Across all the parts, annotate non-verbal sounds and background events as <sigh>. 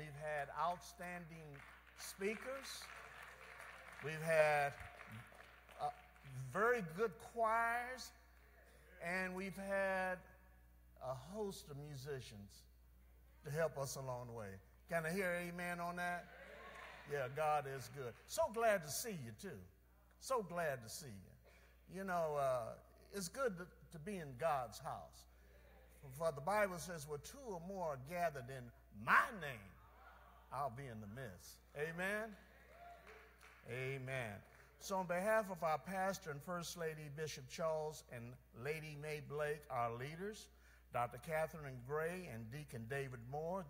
We've had outstanding speakers. We've had uh, very good choirs. And we've had a host of musicians to help us along the way. Can I hear amen on that? Yeah, God is good. So glad to see you, too. So glad to see you. You know, uh, it's good to, to be in God's house. For the Bible says, where two or more are gathered in my name, I'll be in the midst. Amen? Amen. So, on behalf of our pastor and First Lady Bishop Charles and Lady Mae Blake, our leaders, Dr. Catherine Gray and Deacon David Moore,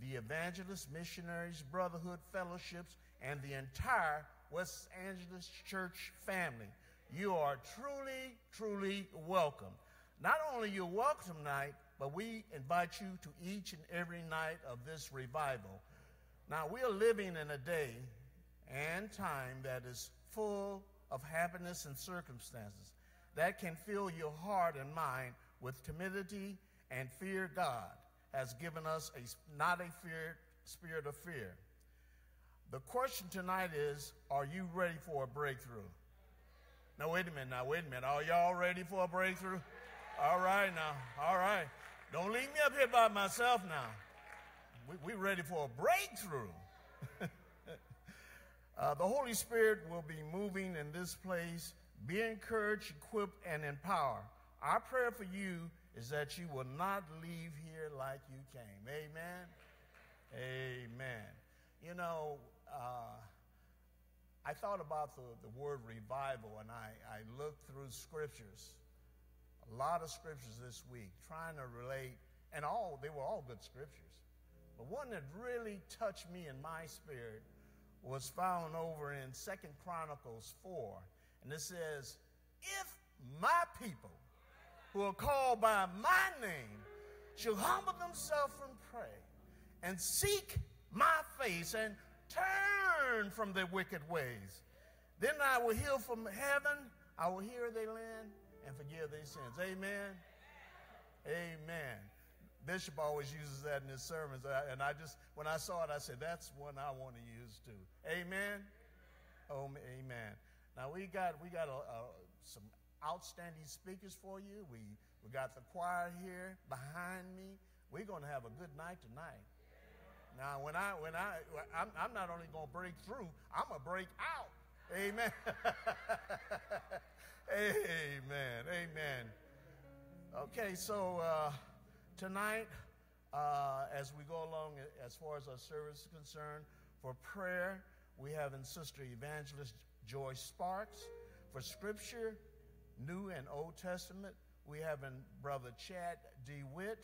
the Evangelist missionaries, brotherhood, fellowships, and the entire West Angeles church family, you are truly, truly welcome. Not only you're welcome tonight, but we invite you to each and every night of this revival. Now, we are living in a day and time that is full of happiness and circumstances that can fill your heart and mind with timidity and fear God has given us a not a fear spirit of fear. The question tonight is, are you ready for a breakthrough? Now wait a minute, now wait a minute. Are y'all ready for a breakthrough? All right now. All right. Don't leave me up here by myself now. We, we ready for a breakthrough. <laughs> uh, the Holy Spirit will be moving in this place. Be encouraged, equipped, and empowered. Our prayer for you is that you will not leave here like you came. Amen. Amen. You know, uh, I thought about the, the word revival and I, I looked through scriptures, a lot of scriptures this week, trying to relate, and all, they were all good scriptures. But one that really touched me in my spirit was found over in Second Chronicles 4. And it says, If my people who are called by my name shall humble themselves and pray and seek my face and turn from their wicked ways. Then I will heal from heaven, I will hear their land and forgive their sins. Amen. Amen. Bishop always uses that in his sermons, and I just, when I saw it, I said, that's one I want to use too. Amen. Oh, amen. Now we got we got a, a, some outstanding speakers for you. We, we got the choir here behind me. We're going to have a good night tonight. Now, when I, when I, I'm, I'm not only going to break through, I'm going to break out. Amen. <laughs> Amen. Amen. Okay, so uh, tonight, uh, as we go along, as far as our service is concerned, for prayer, we have in Sister Evangelist Joy Sparks. For scripture, New and Old Testament. We have in Brother Chad DeWitt,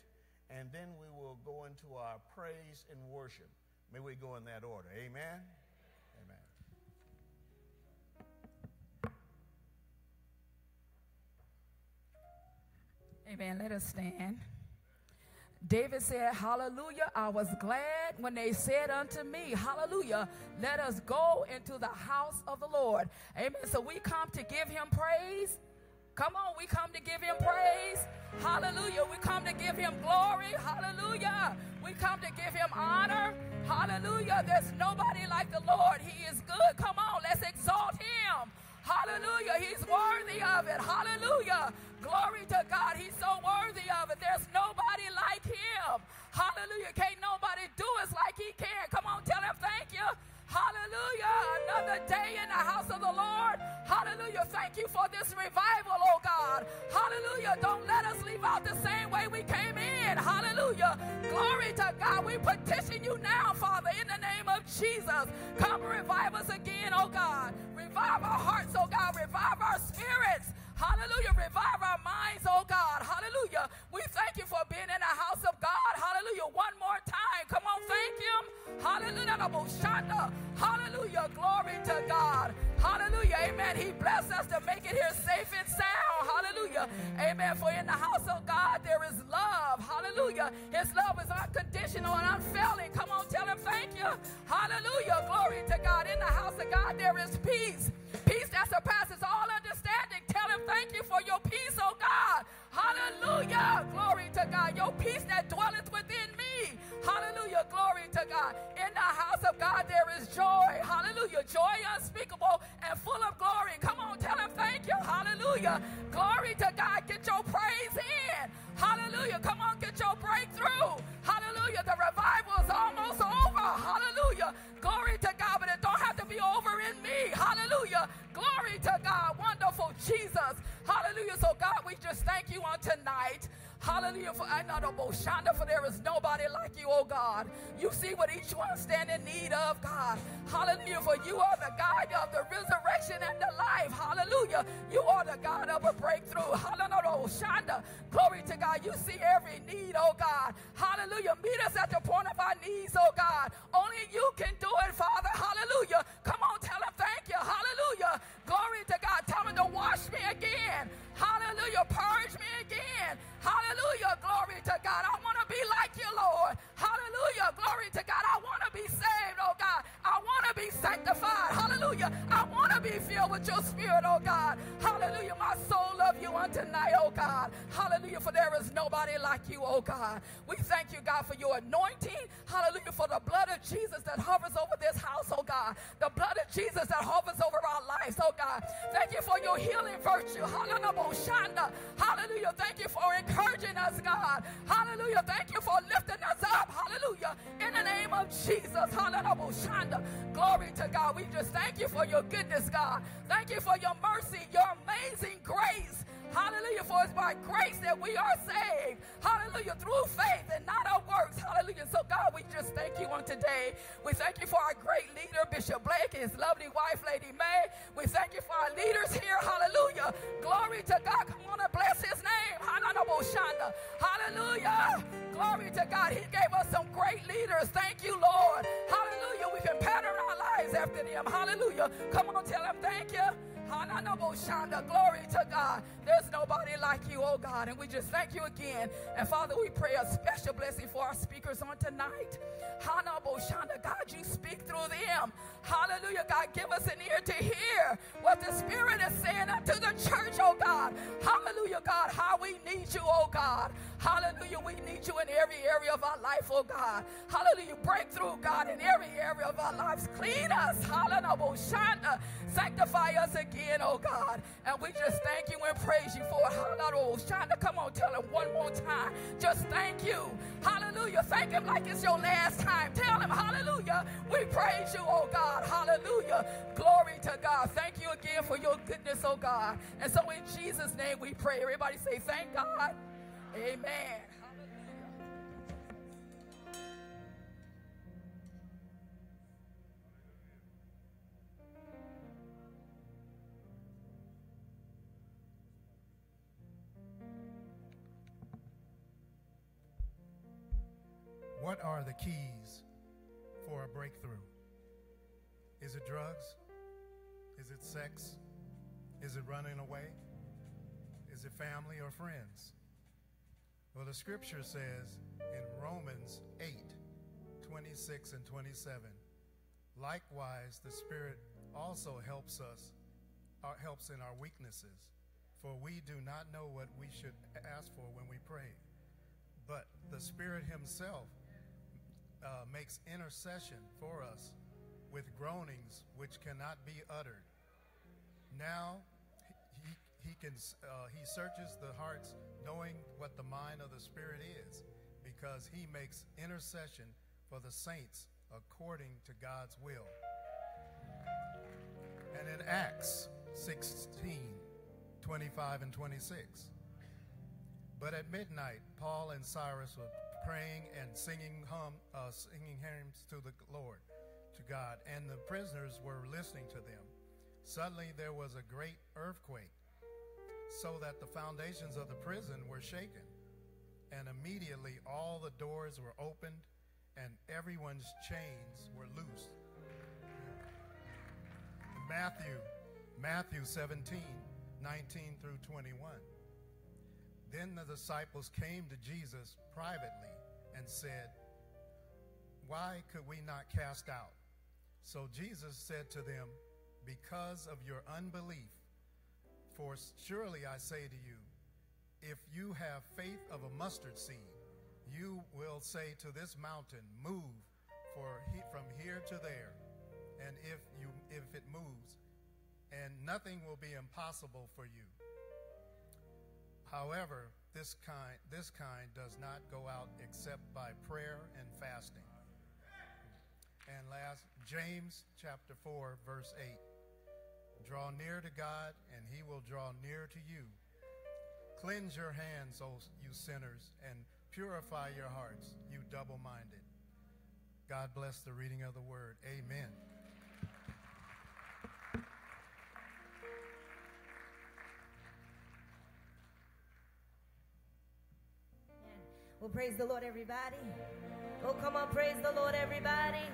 and then we will go into our praise and worship. May we go in that order. Amen. Amen. Amen. Let us stand. David said, Hallelujah. I was glad when they said unto me, Hallelujah, let us go into the house of the Lord. Amen. So we come to give him praise. Come on, we come to give him praise. Hallelujah. We come to give him glory. Hallelujah. We come to give him honor. Hallelujah. There's nobody like the Lord. He is good. Come on, let's exalt him. Hallelujah. He's worthy of it. Hallelujah. Glory to God. He's so worthy of it. There's nobody like him. Hallelujah. Can't nobody do us like he can. Come on, tell him thank you. Hallelujah. Another day in the house of the Lord. Hallelujah. Thank you for this revival, oh God. Hallelujah. Don't let us leave out the same way we came in. Hallelujah. Glory to God. We petition you now, Father, in the name of Jesus. Come revive us again, oh God. Revive our hearts, oh God. Revive our spirits. Hallelujah. Revive our minds, oh God. Hallelujah. We thank you for being in the house of God. Hallelujah. One more time. Come on, thank him. Hallelujah. Hallelujah. Glory to God. Hallelujah. Amen. He blessed us to make it here safe and sound. Hallelujah. Amen. For in the house of God there is love. Hallelujah. His love is unconditional and unfailing. Come on, tell him thank you. Hallelujah. Glory to God. In the house of God there is peace. Peace that surpasses all understanding. Him thank you for your peace, oh God. Hallelujah. Glory to God. Your peace that dwelleth within me. Hallelujah. Glory to God. God. In the house of God, there is joy. Hallelujah. Joy unspeakable and full of glory. Come on, tell him thank you. Hallelujah. Glory to God. Get your praise in. Hallelujah. Come on, get your breakthrough. Hallelujah. The revival is almost over. Hallelujah. Glory to God, but be over in me. Hallelujah. Glory to God. Wonderful Jesus. Hallelujah. So, God, we just thank you on tonight. Hallelujah. For Shanda, for there is nobody like you, oh God. You see what each one stand in need of, God. Hallelujah. For you are the God of the resurrection and the life. Hallelujah. You are the God of a breakthrough. Hallelujah. Shanda. Glory to God. You see every need, oh God. Hallelujah. Meet us at the point of our needs, oh God. Only you can do it, Father. Hallelujah. Come on, tell him thank you. Hallelujah. Glory to God. Tell him to wash me again. Hallelujah. Purge me again. Hallelujah. Glory to God. I want to be like you, Lord. Hallelujah. Glory to God. I want to be saved, oh God. I want to be sanctified. Hallelujah. I want to be filled with your spirit, oh God. Hallelujah. My soul love you on tonight, oh God. Hallelujah. For there is nobody like you, oh God. We thank you, God, for your anointing. Hallelujah. For the blood of Jesus that hovers over this house, oh God. The blood of Jesus that hovers over our lives, oh God. Thank you for your healing virtue. Hallelujah. Hallelujah. Thank you for encouraging us, God. Hallelujah. Thank you for lifting us up. Hallelujah. In the name of Jesus. Hallelujah. Glory to God. We just thank you for your goodness, God. Thank you for your mercy, your amazing grace. Hallelujah. For it's by grace that we are saved. Hallelujah. Through faith and not our works. Hallelujah. So, God, we just thank you on today. We thank you for our great leader, Bishop Blake, and his lovely wife, Lady Mae. We thank you for our leaders here. Hallelujah. Glory to God. Come on and bless his name. Hallelujah. Glory to God. He gave us some great leaders. Thank you, Lord. Hallelujah. We can pattern our lives after them. Hallelujah. Come on, tell him thank you. Glory to God. There's nobody like you, oh God. And we just thank you again. And Father, we pray a special blessing for our speakers on tonight. God, you speak through them. Hallelujah, God. Give us an ear to hear what the Spirit is saying unto the church, oh God. Hallelujah, God. How we need you, oh God. Hallelujah. We need you in every area of our life, oh God. Hallelujah. Breakthrough, God, in every area of our lives. Clean us. Hallelujah. Sanctify us again, oh God. And we just thank you and praise you for it. Hallelujah. Come on, tell him one more time. Just thank you. Hallelujah. Thank him like it's your last time. Tell him, hallelujah. We praise you, oh God. Hallelujah. Glory to God. Thank you again for your goodness, oh God. And so in Jesus' name we pray. Everybody say, thank God. Amen. What are the keys for a breakthrough? Is it drugs? Is it sex? Is it running away? Is it family or friends? Well, the scripture says in Romans 8 26 and 27, likewise, the Spirit also helps us, uh, helps in our weaknesses, for we do not know what we should ask for when we pray. But the Spirit Himself uh, makes intercession for us with groanings which cannot be uttered. Now he he, can uh, he searches the hearts knowing what the mind of the spirit is because he makes intercession for the saints according to God's will. And in Acts 16, 25 and 26. But at midnight, Paul and Silas were praying and singing hum, uh, singing hymns to the Lord, to God, and the prisoners were listening to them. Suddenly there was a great earthquake so that the foundations of the prison were shaken. And immediately all the doors were opened and everyone's chains were loosed. Matthew, Matthew 17, 19 through 21. Then the disciples came to Jesus privately and said, Why could we not cast out? So Jesus said to them, Because of your unbelief. For surely I say to you, if you have faith of a mustard seed, you will say to this mountain, Move for he, from here to there, and if you if it moves, and nothing will be impossible for you. However, this kind this kind does not go out except by prayer and fasting. And last, James chapter 4, verse 8. Draw near to God, and he will draw near to you. Cleanse your hands, O you sinners, and purify your hearts, you double minded. God bless the reading of the word. Amen. Well, praise the Lord, everybody. Oh, come on, praise the Lord, everybody.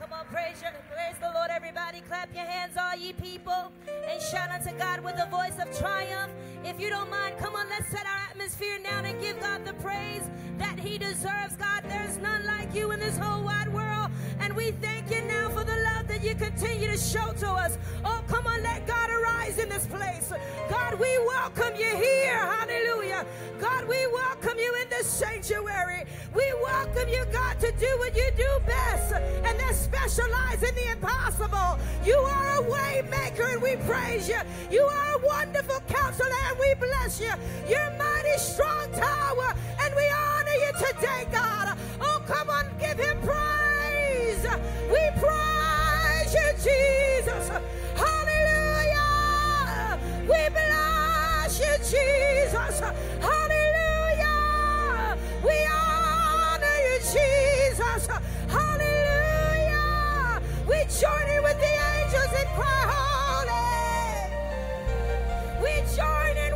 Come on, praise, your, praise the Lord, everybody. Clap your hands, all ye people, and shout unto God with a voice of triumph. If you don't mind, come on, let's set our atmosphere now and give God the praise that He deserves. God, there's none like you in this whole wide world. And we thank you now for the love that you continue to show to us. Oh, come on, let God arise in this place. God, we welcome you here. Hallelujah. God, we welcome sanctuary. We welcome you, God, to do what you do best, and that's specialize in the impossible. You are a way maker, and we praise you. You are a wonderful counselor, and we bless you. You're mighty strong tower, and we honor you today, God. Oh, come on, give him praise. We praise you, Jesus. Hallelujah. We bless you, Jesus. Hallelujah. Jesus. Hallelujah. We join in with the angels and cry, Holy. We join in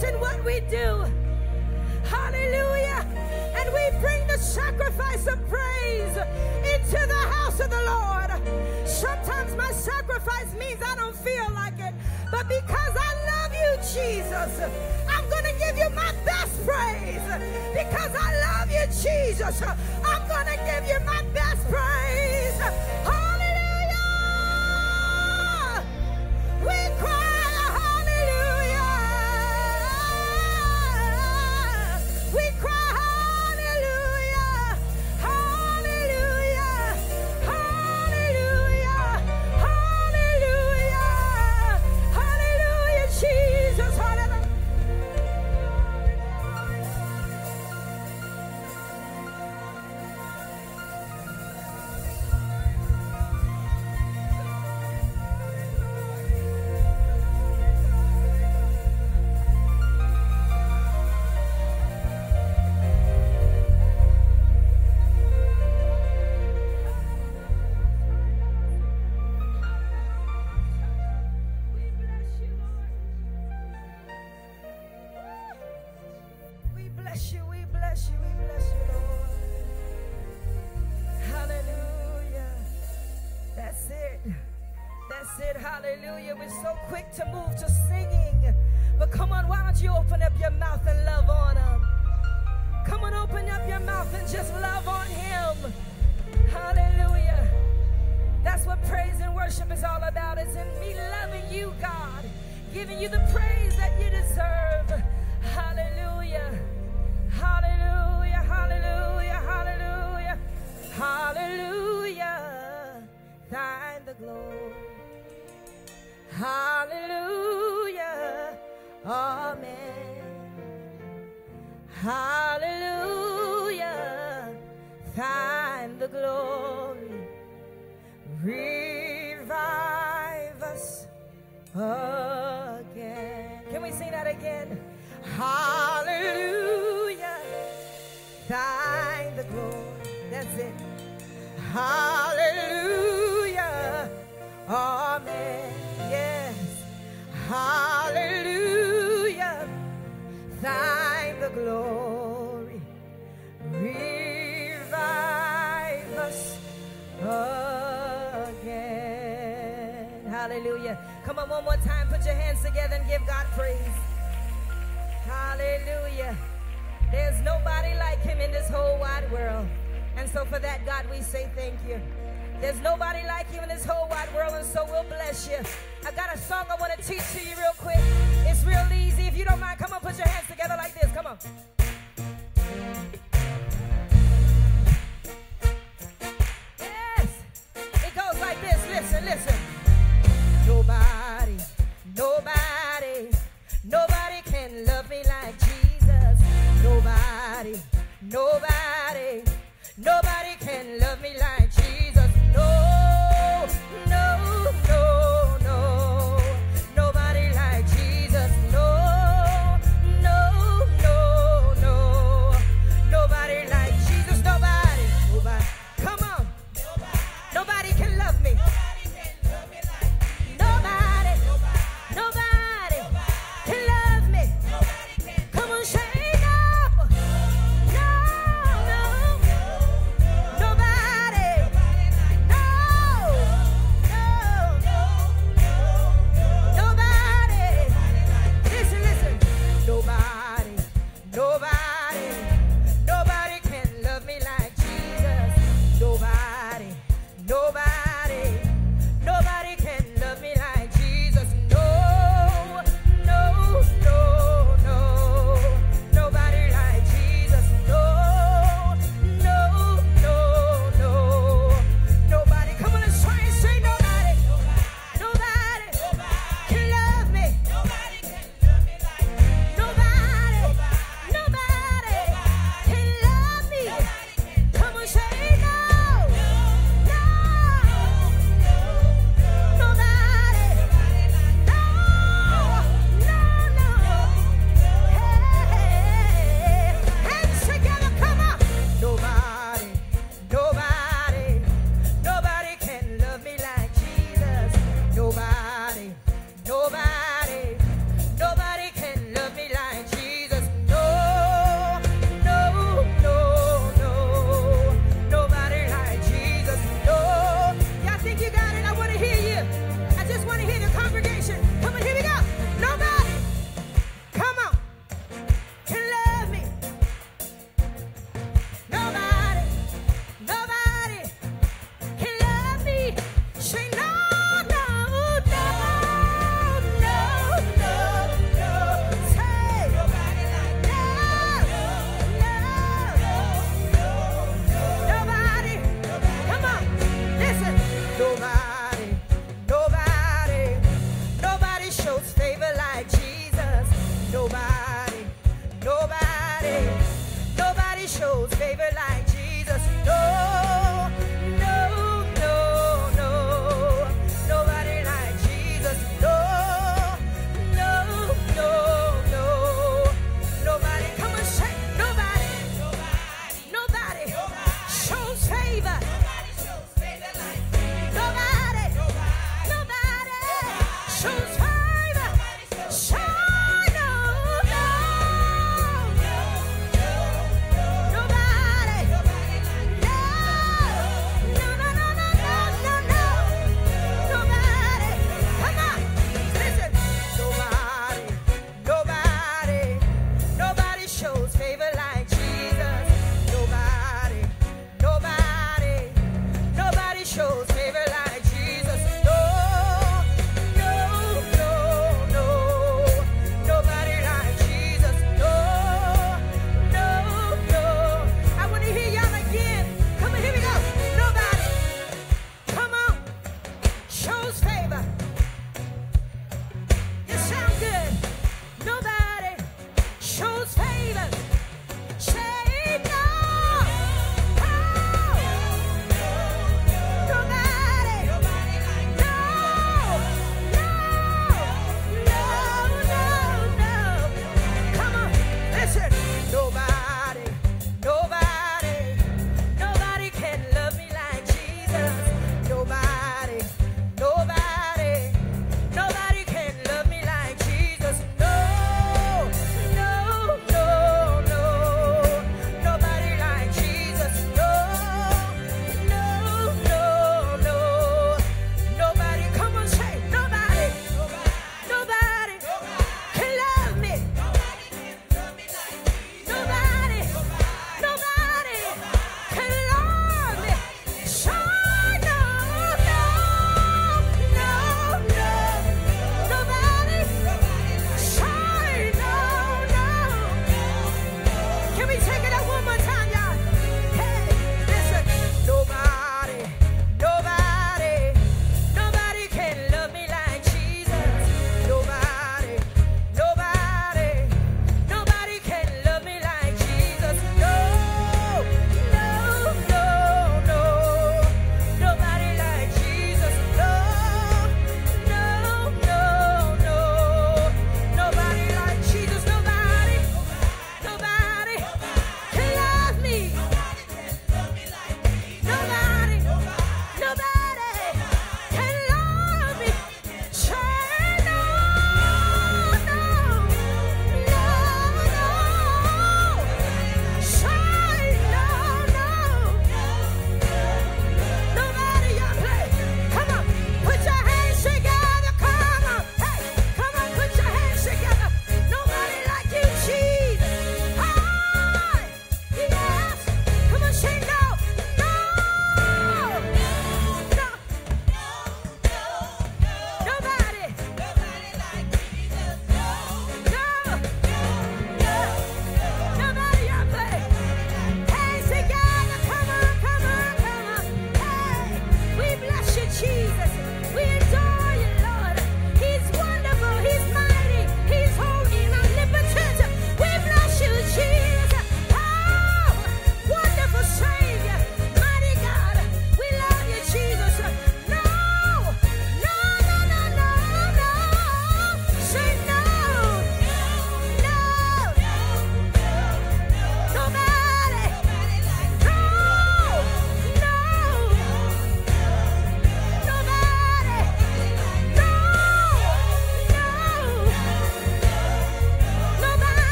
but in what we do. Hallelujah. And we bring the sacrifice of praise into the house of the Lord. Sometimes my sacrifice means I don't feel like it, but because I love you, Jesus, I'm going to give you my best praise. Because I love you, Jesus, I'm going to give you my best praise. Hallelujah. We cry so for that, God, we say thank you. There's nobody like you in this whole wide world, and so we'll bless you. I got a song I want to teach to you real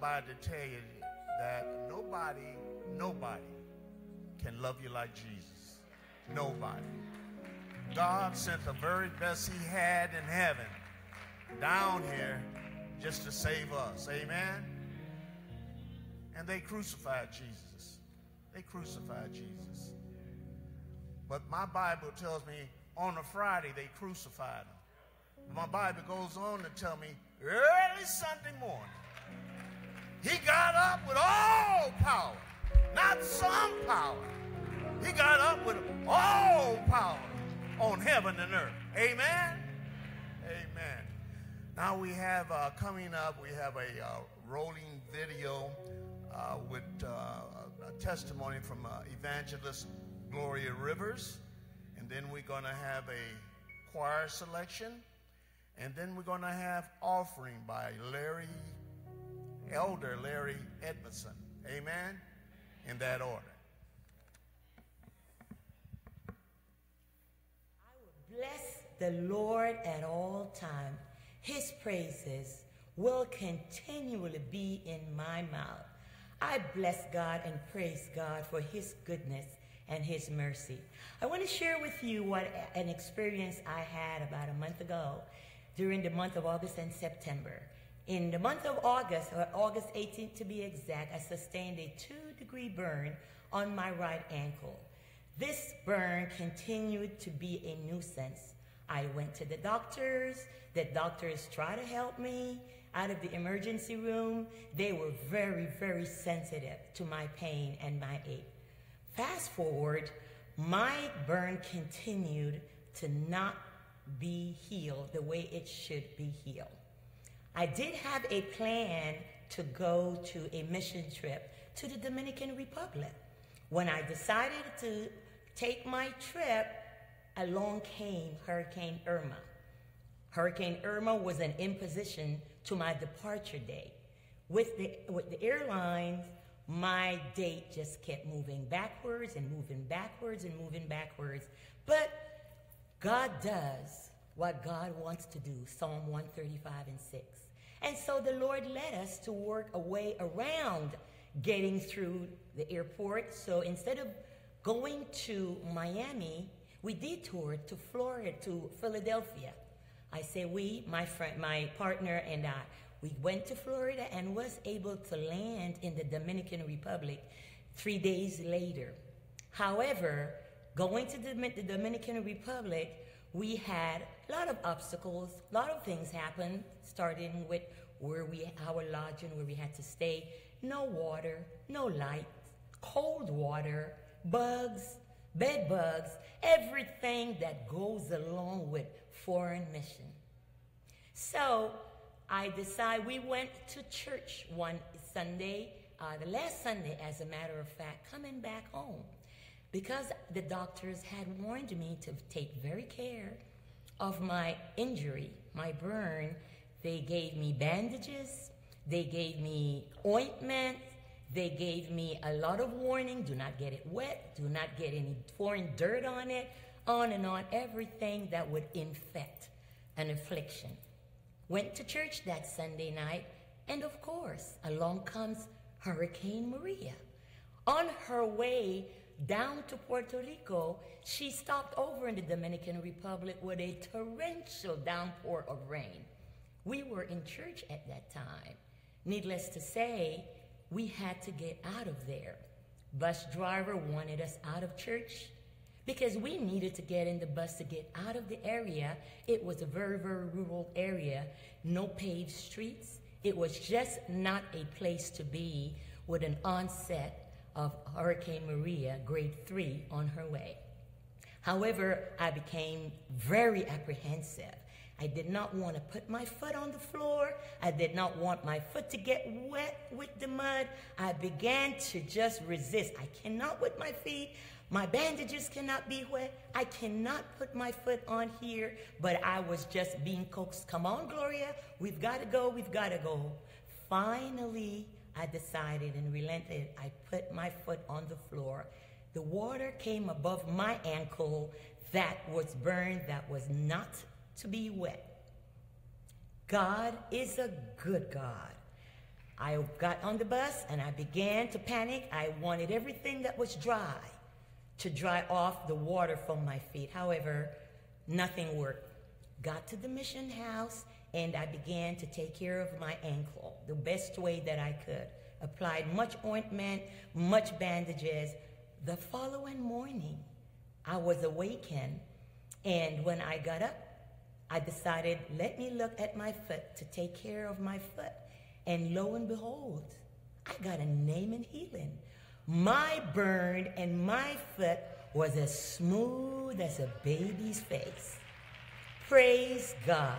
To tell you that nobody, nobody can love you like Jesus. Nobody. God sent the very best he had in heaven down here just to save us. Amen. And they crucified Jesus. They crucified Jesus. But my Bible tells me on a Friday they crucified him. My Bible goes on to tell me early Sunday morning he got up with all power, not some power. He got up with all power on heaven and earth. Amen. Amen. Now we have uh, coming up, we have a uh, rolling video uh, with uh, a testimony from uh, evangelist Gloria Rivers. And then we're going to have a choir selection. And then we're going to have offering by Larry, Elder Larry Edmondson. Amen. In that order. I will bless the Lord at all times. His praises will continually be in my mouth. I bless God and praise God for his goodness and his mercy. I want to share with you what an experience I had about a month ago during the month of August and September. In the month of August, or August 18th to be exact, I sustained a two degree burn on my right ankle. This burn continued to be a nuisance. I went to the doctors. The doctors tried to help me out of the emergency room. They were very, very sensitive to my pain and my ache. Fast forward, my burn continued to not be healed the way it should be healed. I did have a plan to go to a mission trip to the Dominican Republic. When I decided to take my trip, along came Hurricane Irma. Hurricane Irma was an imposition to my departure date. With the, with the airlines, my date just kept moving backwards and moving backwards and moving backwards. But God does what God wants to do, Psalm 135 and 6. And so the Lord led us to work a way around getting through the airport. So instead of going to Miami, we detoured to Florida, to Philadelphia. I say we, my friend, my partner and I, we went to Florida and was able to land in the Dominican Republic three days later. However, going to the, the Dominican Republic, we had a lot of obstacles, a lot of things happened, starting with where we, our lodging, where we had to stay, no water, no light, cold water, bugs, bed bugs, everything that goes along with foreign mission. So I decide we went to church one Sunday, uh, the last Sunday, as a matter of fact, coming back home. Because the doctors had warned me to take very care of my injury, my burn, they gave me bandages, they gave me ointment, they gave me a lot of warning. Do not get it wet, do not get any foreign dirt on it, on and on, everything that would infect an affliction. Went to church that Sunday night, and of course, along comes Hurricane Maria. On her way down to Puerto Rico, she stopped over in the Dominican Republic with a torrential downpour of rain. We were in church at that time. Needless to say, we had to get out of there. Bus driver wanted us out of church because we needed to get in the bus to get out of the area. It was a very, very rural area, no paved streets. It was just not a place to be with an onset of Hurricane Maria, grade three, on her way. However, I became very apprehensive I did not want to put my foot on the floor. I did not want my foot to get wet with the mud. I began to just resist. I cannot with my feet. My bandages cannot be wet. I cannot put my foot on here, but I was just being coaxed. Come on, Gloria. We've got to go. We've got to go. Finally, I decided and relented. I put my foot on the floor. the water came above my ankle that was burned, that was not to be wet. God is a good God. I got on the bus and I began to panic. I wanted everything that was dry to dry off the water from my feet. However, nothing worked. Got to the mission house and I began to take care of my ankle the best way that I could. Applied much ointment, much bandages. The following morning, I was awakened, and when I got up, I decided, let me look at my foot to take care of my foot. And lo and behold, I got a name and healing. My burn and my foot was as smooth as a baby's face. Praise God.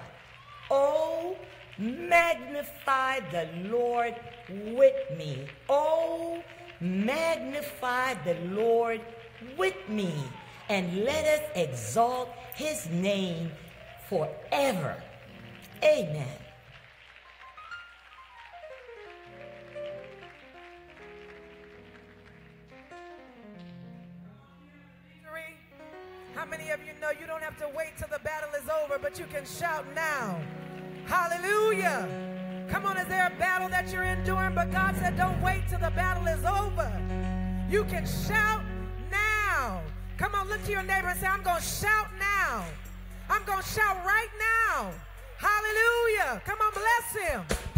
Oh, magnify the Lord with me. Oh, magnify the Lord with me. And let us exalt his name forever. Amen. How many of you know you don't have to wait till the battle is over, but you can shout now? Hallelujah. Come on, is there a battle that you're enduring? But God said, don't wait till the battle is over. You can shout now. Come on, look to your neighbor and say, I'm going to shout now. I'm going to shout right now. Hallelujah. Come on, bless him.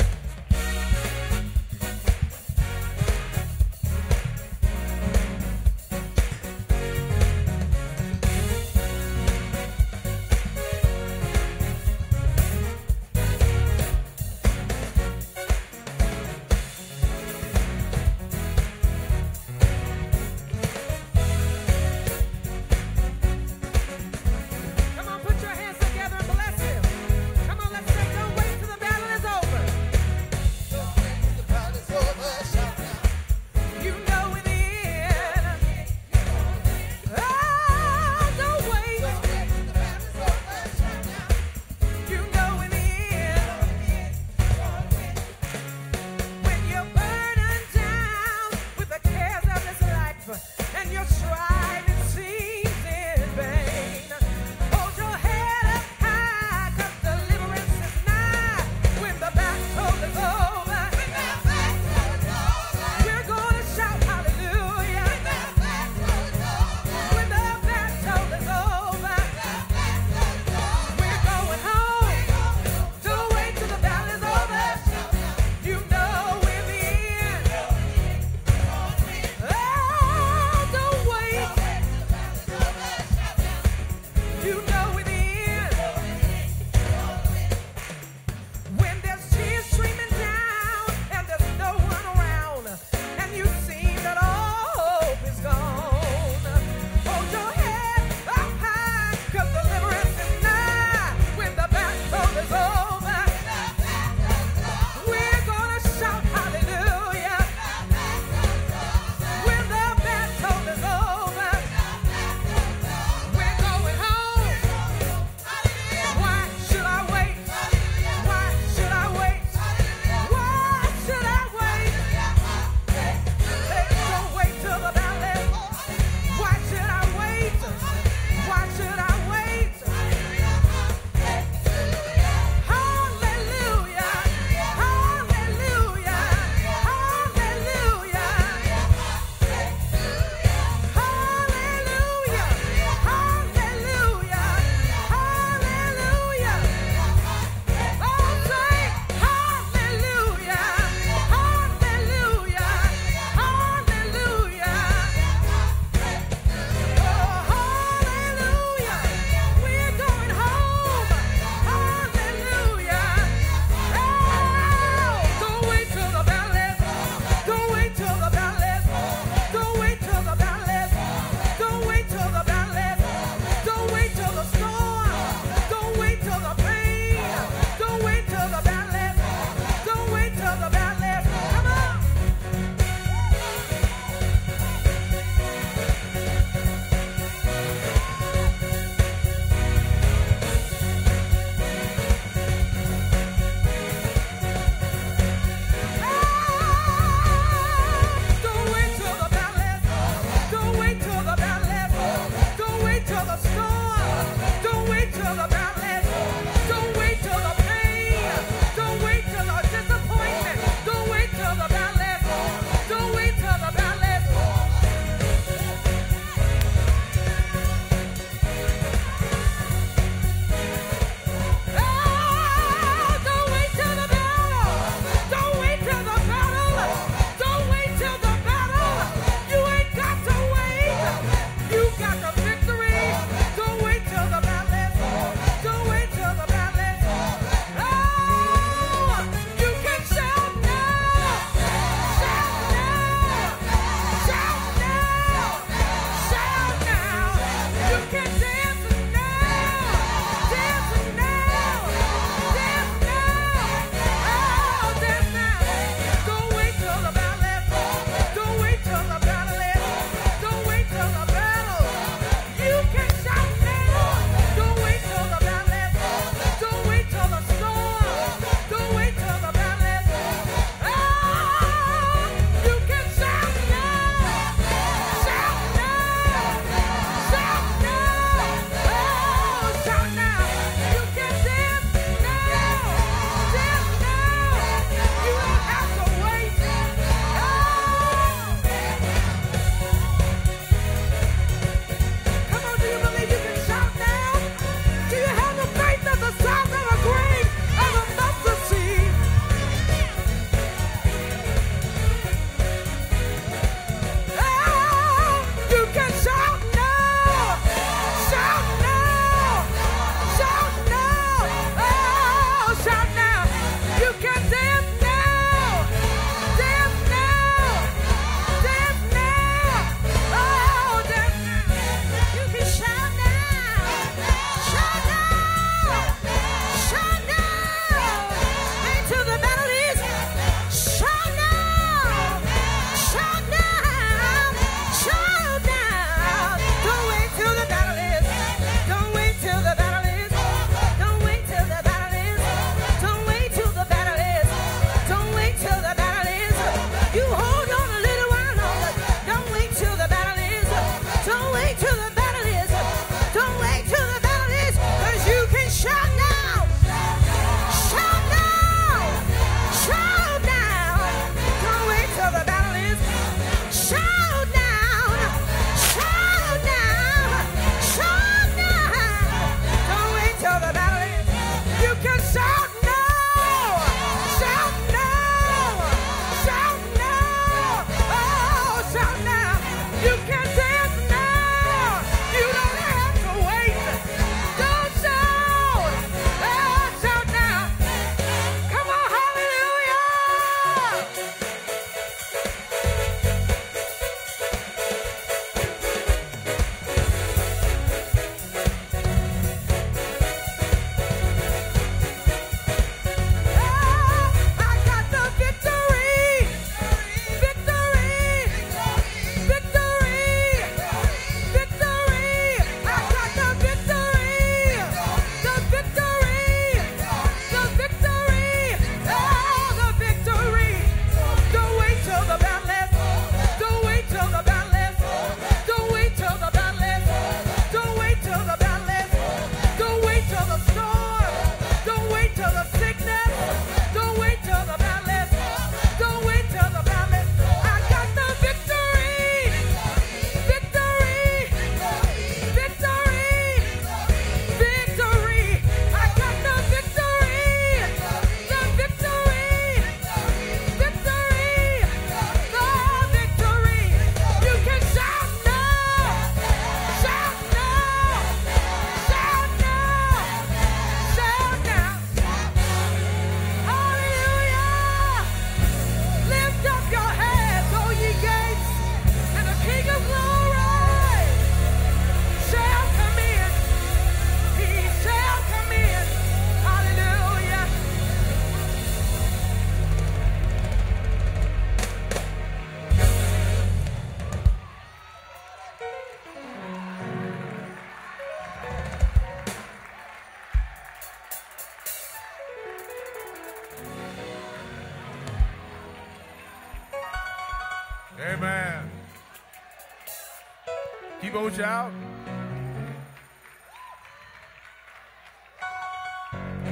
Shouting.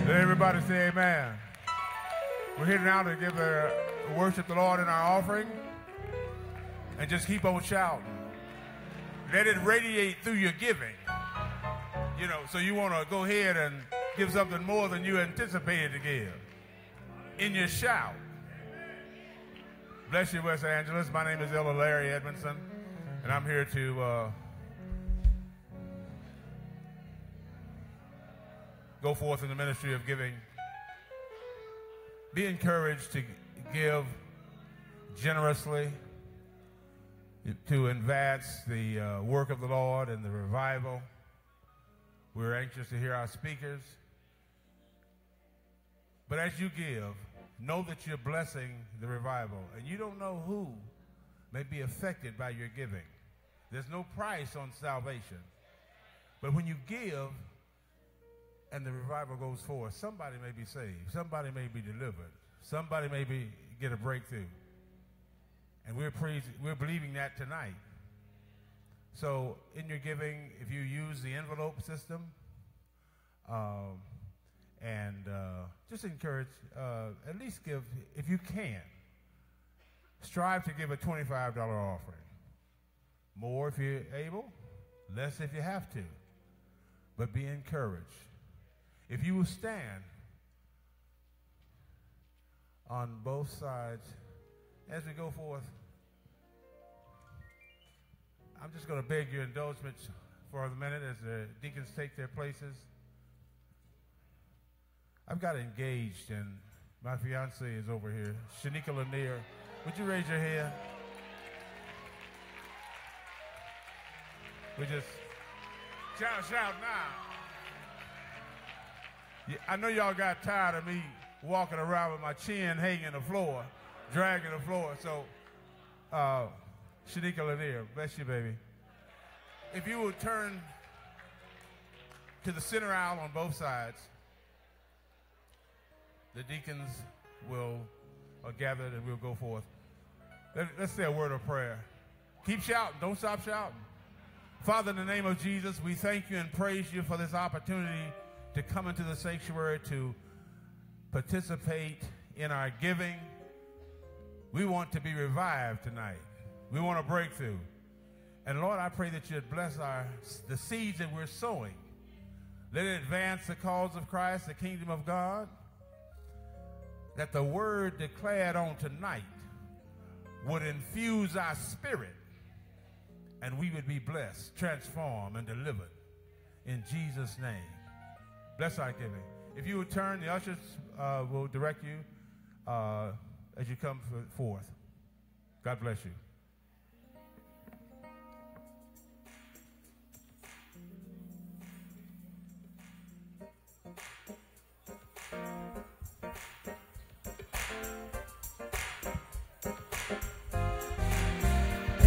Let everybody say amen. We're here now to give a worship the Lord in our offering. And just keep on shouting. Let it radiate through your giving. You know, so you want to go ahead and give something more than you anticipated to give. In your shout. Bless you, West Angeles. My name is Elder Larry Edmondson, and I'm here to uh, go forth in the ministry of giving. Be encouraged to give generously to advance the uh, work of the Lord and the revival. We're anxious to hear our speakers. But as you give, know that you're blessing the revival. And you don't know who may be affected by your giving. There's no price on salvation. But when you give and the revival goes forth, somebody may be saved. Somebody may be delivered. Somebody may be, get a breakthrough. And we're, praising, we're believing that tonight. So in your giving, if you use the envelope system, um, and uh, just encourage, uh, at least give, if you can, strive to give a $25 offering. More if you're able, less if you have to. But be encouraged. If you will stand on both sides as we go forth, I'm just going to beg your indulgence for a minute as the deacons take their places. I've got engaged, and my fiance is over here, Shanika Lanier. Would you raise your hand? We just shout, shout now. I know y'all got tired of me walking around with my chin hanging the floor, dragging the floor. So, uh, Shanika Lanier, bless you, baby. If you would turn to the center aisle on both sides the deacons will are gathered and we'll go forth. Let, us say a word of prayer. Keep shouting. Don't stop shouting. Father, in the name of Jesus, we thank you and praise you for this opportunity to come into the sanctuary to participate in our giving. We want to be revived tonight. We want a breakthrough. And Lord, I pray that you'd bless our the seeds that we're sowing. Let it advance the cause of Christ, the kingdom of God that the word declared on tonight would infuse our spirit and we would be blessed, transformed, and delivered in Jesus' name. Bless our giving. If you would turn, the ushers uh, will direct you uh, as you come forth. God bless you.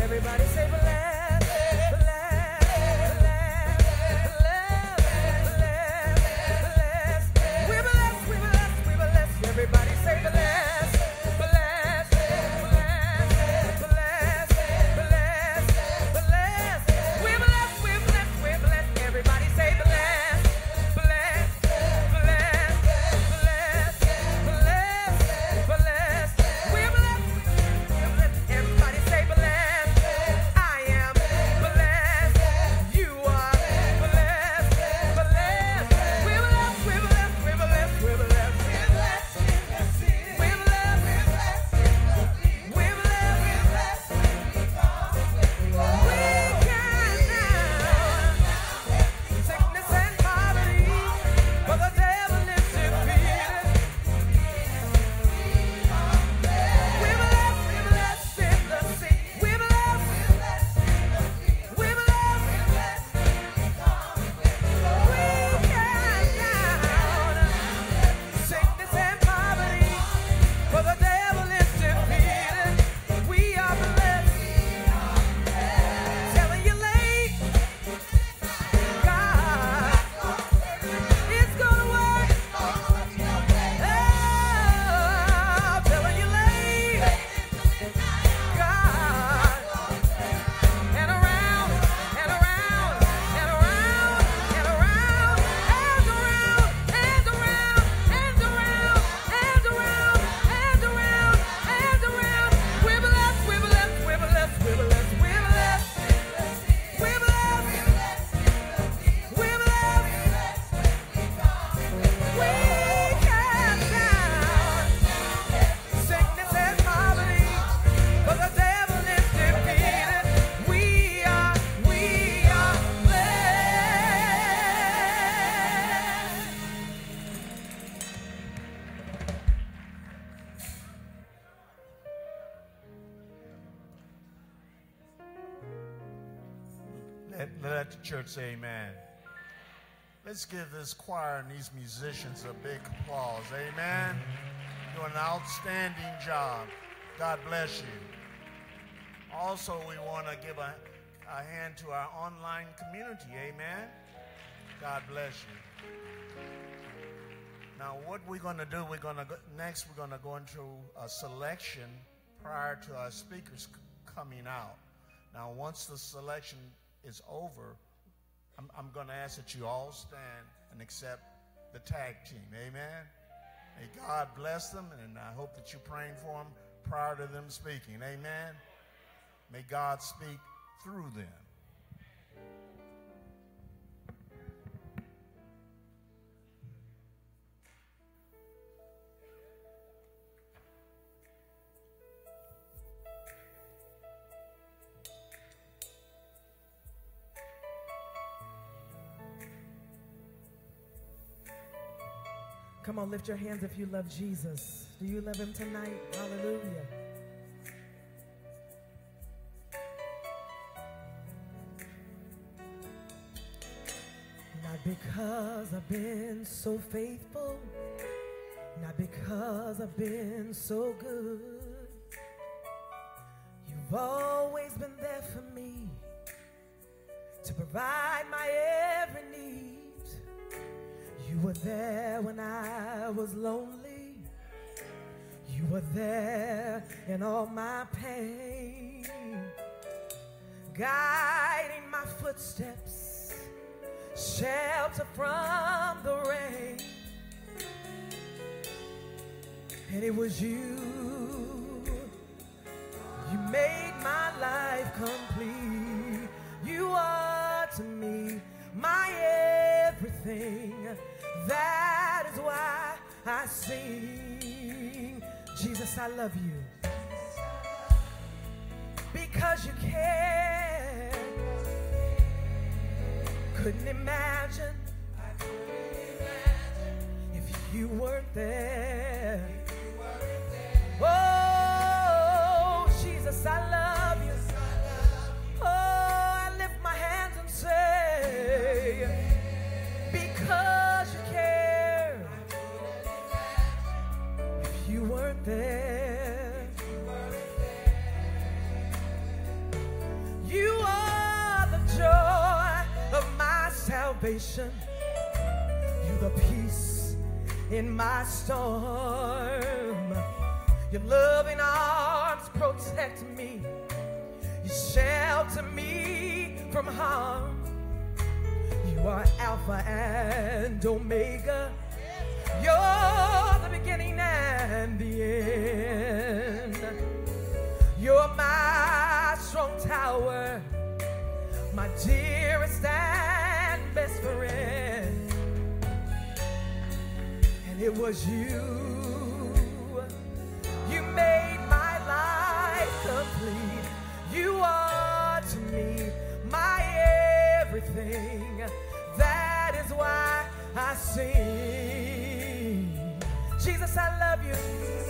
Everybody say church amen. Let's give this choir and these musicians a big applause. Amen. Doing an outstanding job. God bless you. Also, we want to give a, a hand to our online community. Amen. God bless you. Now, what we're going to do, we're going to go, next we're going to go into a selection prior to our speakers coming out. Now, once the selection is over, I'm, I'm going to ask that you all stand and accept the tag team. Amen. May God bless them, and I hope that you're praying for them prior to them speaking. Amen. May God speak through them. Come on, lift your hands if you love Jesus. Do you love him tonight? Hallelujah. Not because I've been so faithful, not because I've been so good. You've always been there for me to provide my every need. You were there when I was lonely. You were there in all my pain, guiding my footsteps, shelter from the rain. And it was you, you made my life complete. You are to me my everything. That is why I sing. Jesus, I love you. Because you care. Couldn't imagine if you weren't there. Salvation. You the peace in my storm. Your loving arms protect me. You shelter me from harm. You are Alpha and Omega. You're the beginning and the end. You're my strong tower, my dearest it was you, you made my life complete. You are to me my everything. That is why I sing. Jesus, I love you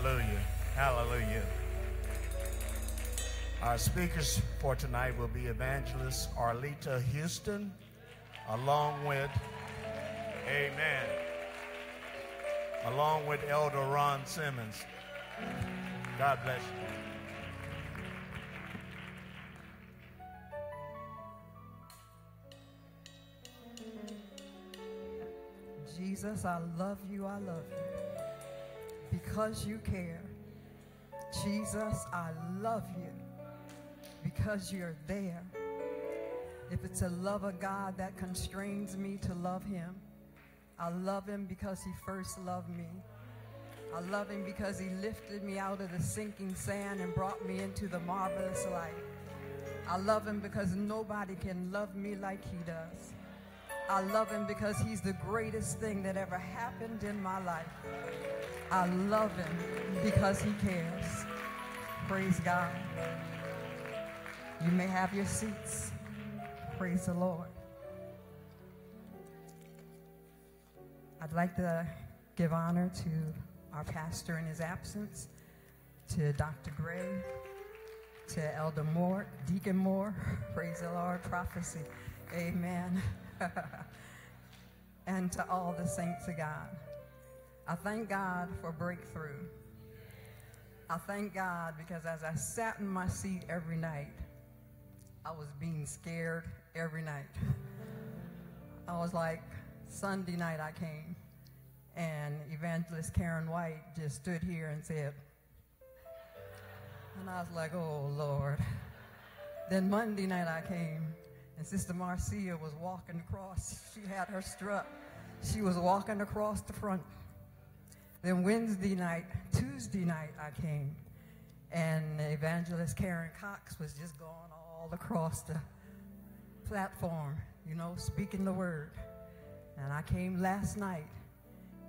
Hallelujah. Hallelujah. Our speakers for tonight will be Evangelist Arlita Houston, along with, Amen, along with Elder Ron Simmons. God bless you. Jesus, I love you, I love you. Because you care. Jesus, I love you. Because you're there. If it's a love of God that constrains me to love him, I love him because he first loved me. I love him because he lifted me out of the sinking sand and brought me into the marvelous light. I love him because nobody can love me like he does. I love him because he's the greatest thing that ever happened in my life. I love him because he cares. Praise God. You may have your seats. Praise the Lord. I'd like to give honor to our pastor in his absence, to Dr. Gray, to Elder Moore, Deacon Moore. <laughs> Praise the Lord. Prophecy. Amen. <laughs> and to all the saints of God. I thank God for breakthrough. I thank God because as I sat in my seat every night, I was being scared every night. I was like, Sunday night I came, and Evangelist Karen White just stood here and said, and I was like, oh Lord. Then Monday night I came, and Sister Marcia was walking across. She had her strut. She was walking across the front. Then Wednesday night, Tuesday night, I came, and Evangelist Karen Cox was just going all across the platform, you know, speaking the word. And I came last night,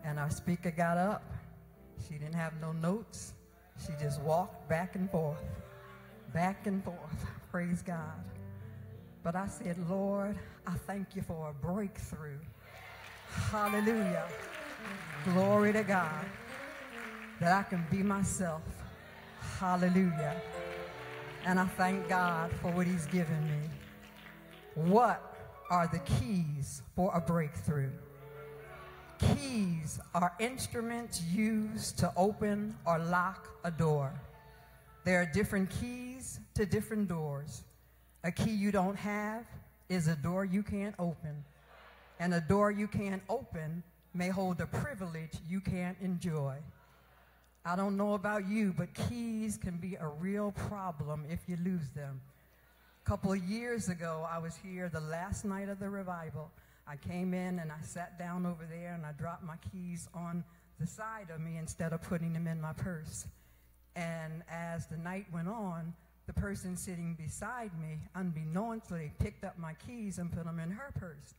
and our speaker got up. She didn't have no notes. She just walked back and forth, back and forth. <laughs> Praise God. But I said, Lord, I thank you for a breakthrough. Hallelujah. Glory to God. That I can be myself. Hallelujah. And I thank God for what He's given me. What are the keys for a breakthrough? Keys are instruments used to open or lock a door. There are different keys to different doors. A key you don't have is a door you can't open. And a door you can't open may hold a privilege you can't enjoy. I don't know about you, but keys can be a real problem if you lose them. A couple of years ago, I was here the last night of the revival. I came in and I sat down over there and I dropped my keys on the side of me instead of putting them in my purse. And as the night went on, the person sitting beside me, unbeknownstly, picked up my keys and put them in her purse.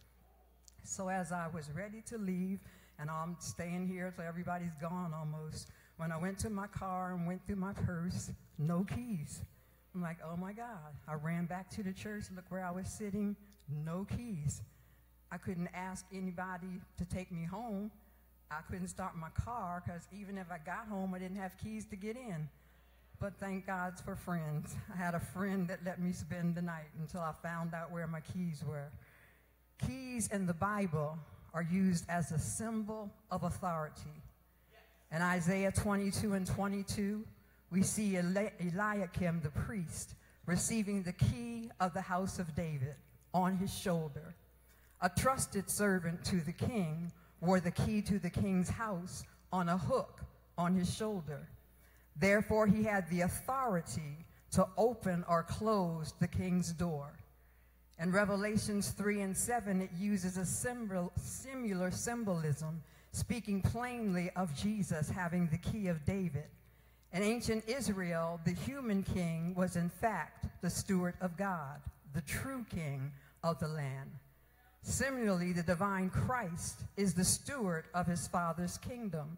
So as I was ready to leave, and I'm staying here till everybody's gone almost, when I went to my car and went through my purse, no keys. I'm like, oh my God. I ran back to the church, look where I was sitting, no keys. I couldn't ask anybody to take me home. I couldn't start my car because even if I got home, I didn't have keys to get in. But thank God for friends. I had a friend that let me spend the night until I found out where my keys were. Keys in the Bible are used as a symbol of authority. In Isaiah 22 and 22, we see Eli- Eliakim the priest receiving the key of the house of David on his shoulder. A trusted servant to the king wore the key to the king's house on a hook on his shoulder. Therefore, he had the authority to open or close the king's door. In Revelations 3 and 7, it uses a symbol, similar symbolism, speaking plainly of Jesus having the key of David. In ancient Israel, the human king was in fact the steward of God, the true king of the land. Similarly, the divine Christ is the steward of his Father's kingdom.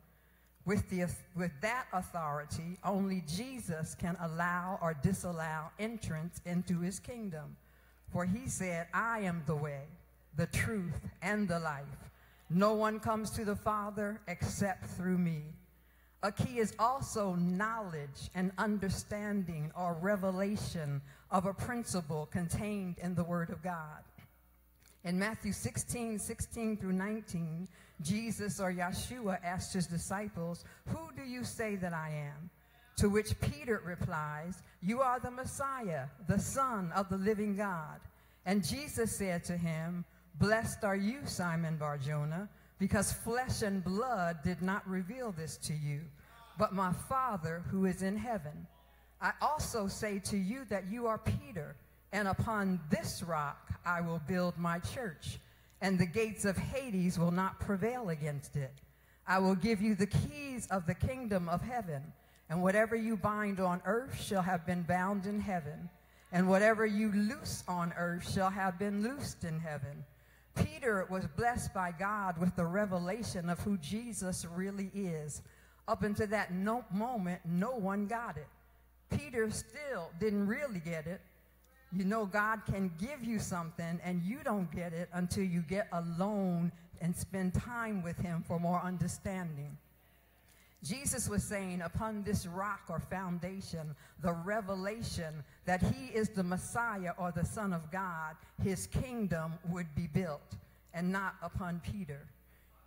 With, the, with that authority, only Jesus can allow or disallow entrance into his kingdom. For he said, I am the way, the truth, and the life. No one comes to the Father except through me. A key is also knowledge and understanding or revelation of a principle contained in the Word of God. In Matthew 16, 16 through 19, Jesus or Yeshua asked his disciples, Who do you say that I am? To which Peter replies, You are the Messiah, the Son of the living God. And Jesus said to him, Blessed are you, Simon Barjona, because flesh and blood did not reveal this to you, but my Father who is in heaven. I also say to you that you are Peter and upon this rock I will build my church, and the gates of Hades will not prevail against it. I will give you the keys of the kingdom of heaven, and whatever you bind on earth shall have been bound in heaven, and whatever you loose on earth shall have been loosed in heaven. Peter was blessed by God with the revelation of who Jesus really is. Up until that no moment, no one got it. Peter still didn't really get it you know, God can give you something and you don't get it until you get alone and spend time with Him for more understanding. Jesus was saying, upon this rock or foundation, the revelation that He is the Messiah or the Son of God, His kingdom would be built, and not upon Peter.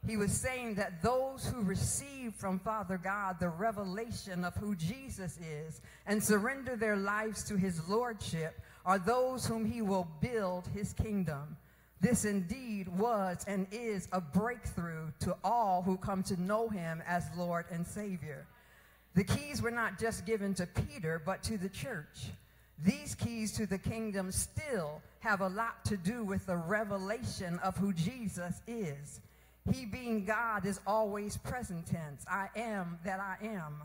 He was saying that those who receive from Father God the revelation of who Jesus is and surrender their lives to His Lordship are those whom he will build his kingdom. This indeed was and is a breakthrough to all who come to know him as Lord and Savior. The keys were not just given to Peter, but to the church. These keys to the kingdom still have a lot to do with the revelation of who Jesus is. He being God is always present tense. I am that I am.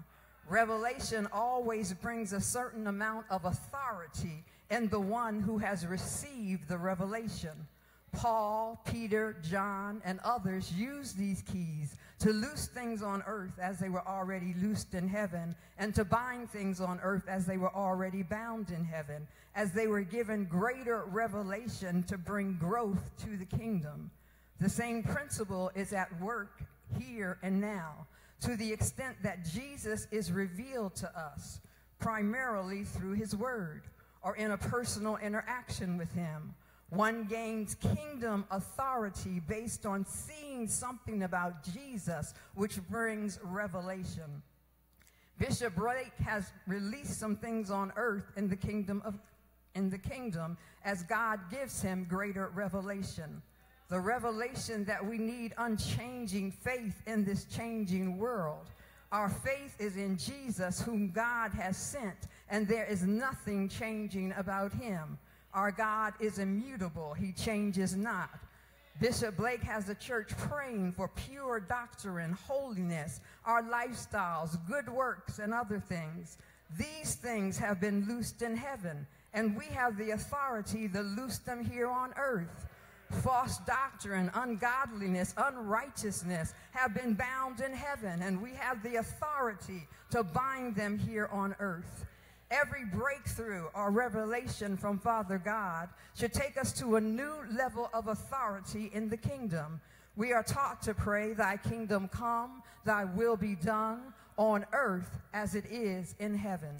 Revelation always brings a certain amount of authority in the one who has received the revelation. Paul, Peter, John, and others used these keys to loose things on earth as they were already loosed in heaven, and to bind things on earth as they were already bound in heaven, as they were given greater revelation to bring growth to the kingdom. The same principle is at work here and now, to the extent that Jesus is revealed to us, primarily through his word or in a personal interaction with him. One gains kingdom authority based on seeing something about Jesus, which brings revelation. Bishop Blake has released some things on earth in the kingdom of in the kingdom as God gives him greater revelation. The revelation that we need unchanging faith in this changing world. Our faith is in Jesus, whom God has sent and there is nothing changing about him. Our God is immutable, he changes not. Bishop Blake has the church praying for pure doctrine, holiness, our lifestyles, good works, and other things. These things have been loosed in heaven, and we have the authority to loose them here on earth. False doctrine, ungodliness, unrighteousness have been bound in heaven, and we have the authority to bind them here on earth. Every breakthrough or revelation from Father God should take us to a new level of authority in the kingdom. We are taught to pray, Thy kingdom come, Thy will be done on earth as it is in heaven.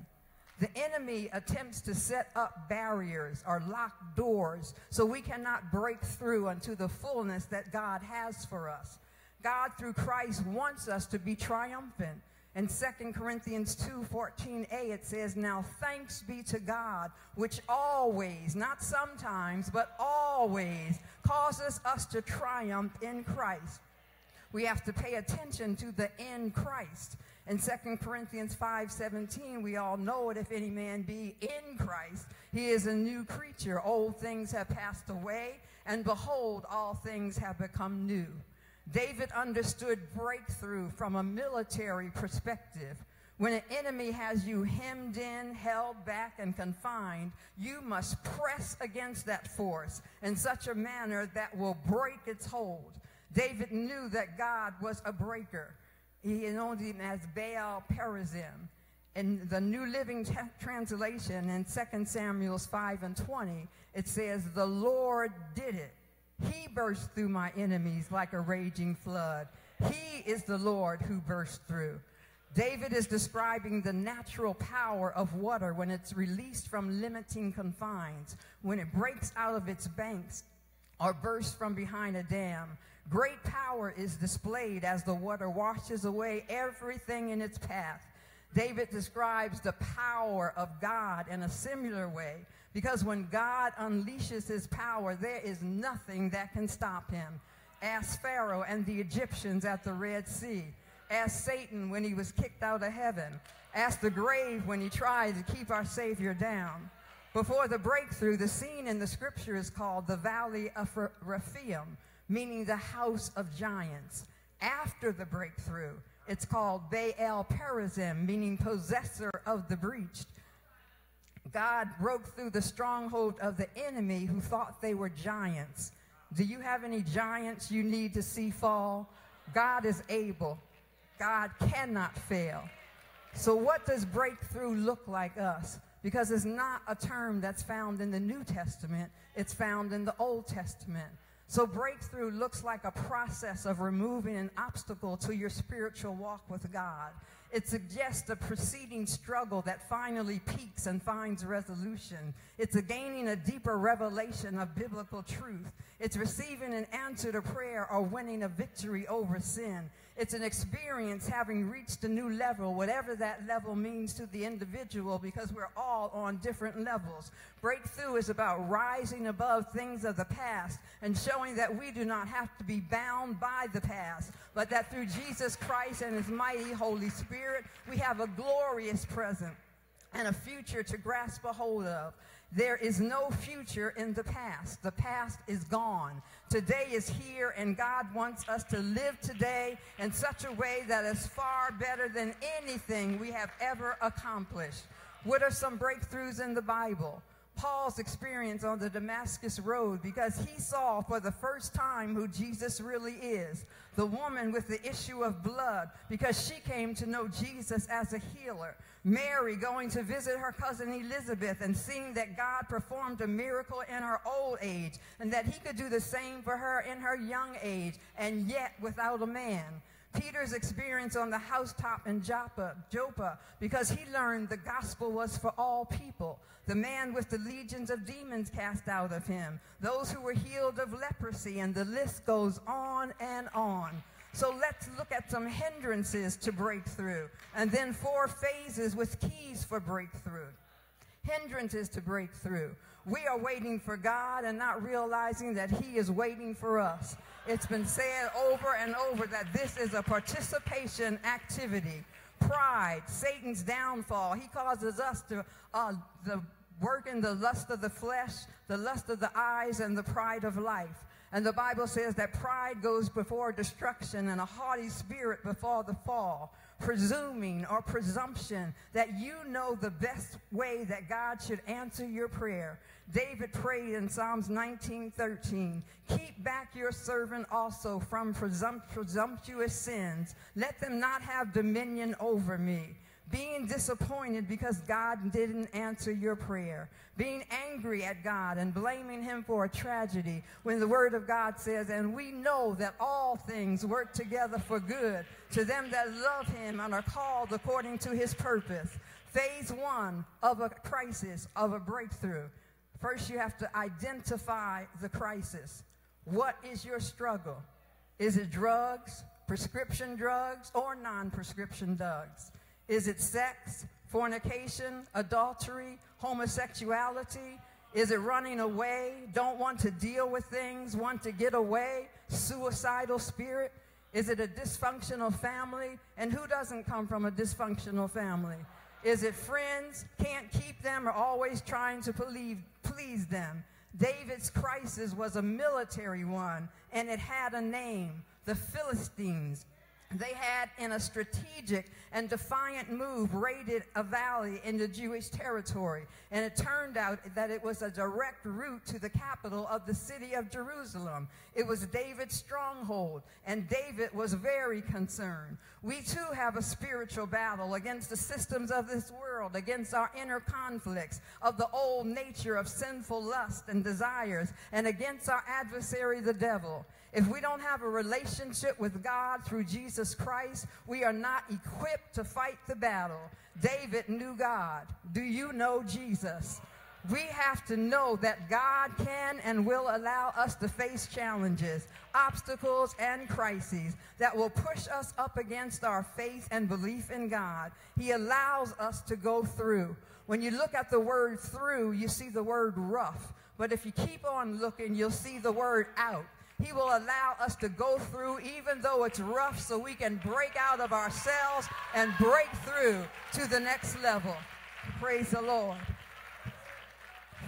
The enemy attempts to set up barriers or lock doors so we cannot break through unto the fullness that God has for us. God, through Christ, wants us to be triumphant. In 2 Corinthians 2 14a, it says, Now thanks be to God, which always, not sometimes, but always causes us to triumph in Christ. We have to pay attention to the in Christ. In 2 Corinthians 5:17, we all know it if any man be in Christ, he is a new creature. Old things have passed away, and behold, all things have become new. David understood breakthrough from a military perspective. When an enemy has you hemmed in, held back, and confined, you must press against that force in such a manner that will break its hold. David knew that God was a breaker. He known him as Baal Perazim. In the New Living Translation in 2 Samuel 5 and 20, it says, The Lord did it. He burst through my enemies like a raging flood. He is the Lord who burst through. David is describing the natural power of water when it's released from limiting confines, when it breaks out of its banks or bursts from behind a dam. Great power is displayed as the water washes away everything in its path. David describes the power of God in a similar way because when God unleashes his power, there is nothing that can stop him. Ask Pharaoh and the Egyptians at the Red Sea. Ask Satan when he was kicked out of heaven. Ask the grave when he tried to keep our Savior down. Before the breakthrough, the scene in the scripture is called the Valley of Rephaim, meaning the house of giants. After the breakthrough, it's called Baal Perazim, meaning possessor of the breached. God broke through the stronghold of the enemy who thought they were giants. Do you have any giants you need to see fall? God is able. God cannot fail. So, what does breakthrough look like us? Because it's not a term that's found in the New Testament, it's found in the Old Testament. So, breakthrough looks like a process of removing an obstacle to your spiritual walk with God. It suggests a preceding struggle that finally peaks and finds resolution. It's a gaining a deeper revelation of biblical truth. It's receiving an answer to prayer or winning a victory over sin. It's an experience having reached a new level, whatever that level means to the individual, because we're all on different levels. Breakthrough is about rising above things of the past and showing that we do not have to be bound by the past, but that through Jesus Christ and his mighty Holy Spirit, we have a glorious present and a future to grasp a hold of. There is no future in the past. The past is gone. Today is here, and God wants us to live today in such a way that is far better than anything we have ever accomplished. What are some breakthroughs in the Bible? Paul's experience on the Damascus Road because he saw for the first time who Jesus really is. The woman with the issue of blood because she came to know Jesus as a healer. Mary going to visit her cousin Elizabeth and seeing that God performed a miracle in her old age and that he could do the same for her in her young age and yet without a man. Peter's experience on the housetop in Joppa, Joppa because he learned the gospel was for all people. The man with the legions of demons cast out of him, those who were healed of leprosy, and the list goes on and on. So let's look at some hindrances to breakthrough, and then four phases with keys for breakthrough. Hindrances to breakthrough. We are waiting for God and not realizing that He is waiting for us. It's been said over and over that this is a participation activity. Pride, Satan's downfall. He causes us to uh, the work in the lust of the flesh, the lust of the eyes, and the pride of life. And the Bible says that pride goes before destruction and a haughty spirit before the fall presuming or presumption that you know the best way that God should answer your prayer. David prayed in Psalms 19:13, "Keep back your servant also from presumptuous sins. Let them not have dominion over me." Being disappointed because God didn't answer your prayer, being angry at God and blaming Him for a tragedy when the Word of God says, and we know that all things work together for good to them that love Him and are called according to His purpose. Phase one of a crisis, of a breakthrough. First, you have to identify the crisis. What is your struggle? Is it drugs, prescription drugs, or non prescription drugs? Is it sex, fornication, adultery, homosexuality? Is it running away, don't want to deal with things, want to get away, suicidal spirit? Is it a dysfunctional family? And who doesn't come from a dysfunctional family? Is it friends? Can't keep them or always trying to please, please them? David's crisis was a military one, and it had a name the Philistines they had, in a strategic and defiant move, raided a valley in the Jewish territory. And it turned out that it was a direct route to the capital of the city of Jerusalem. It was David's stronghold, and David was very concerned. We too have a spiritual battle against the systems of this world, against our inner conflicts of the old nature of sinful lust and desires, and against our adversary, the devil. If we don't have a relationship with God through Jesus Christ, we are not equipped to fight the battle. David knew God. Do you know Jesus? We have to know that God can and will allow us to face challenges, obstacles, and crises that will push us up against our faith and belief in God. He allows us to go through. When you look at the word through, you see the word rough. But if you keep on looking, you'll see the word out. He will allow us to go through, even though it's rough, so we can break out of ourselves and break through to the next level. Praise the Lord.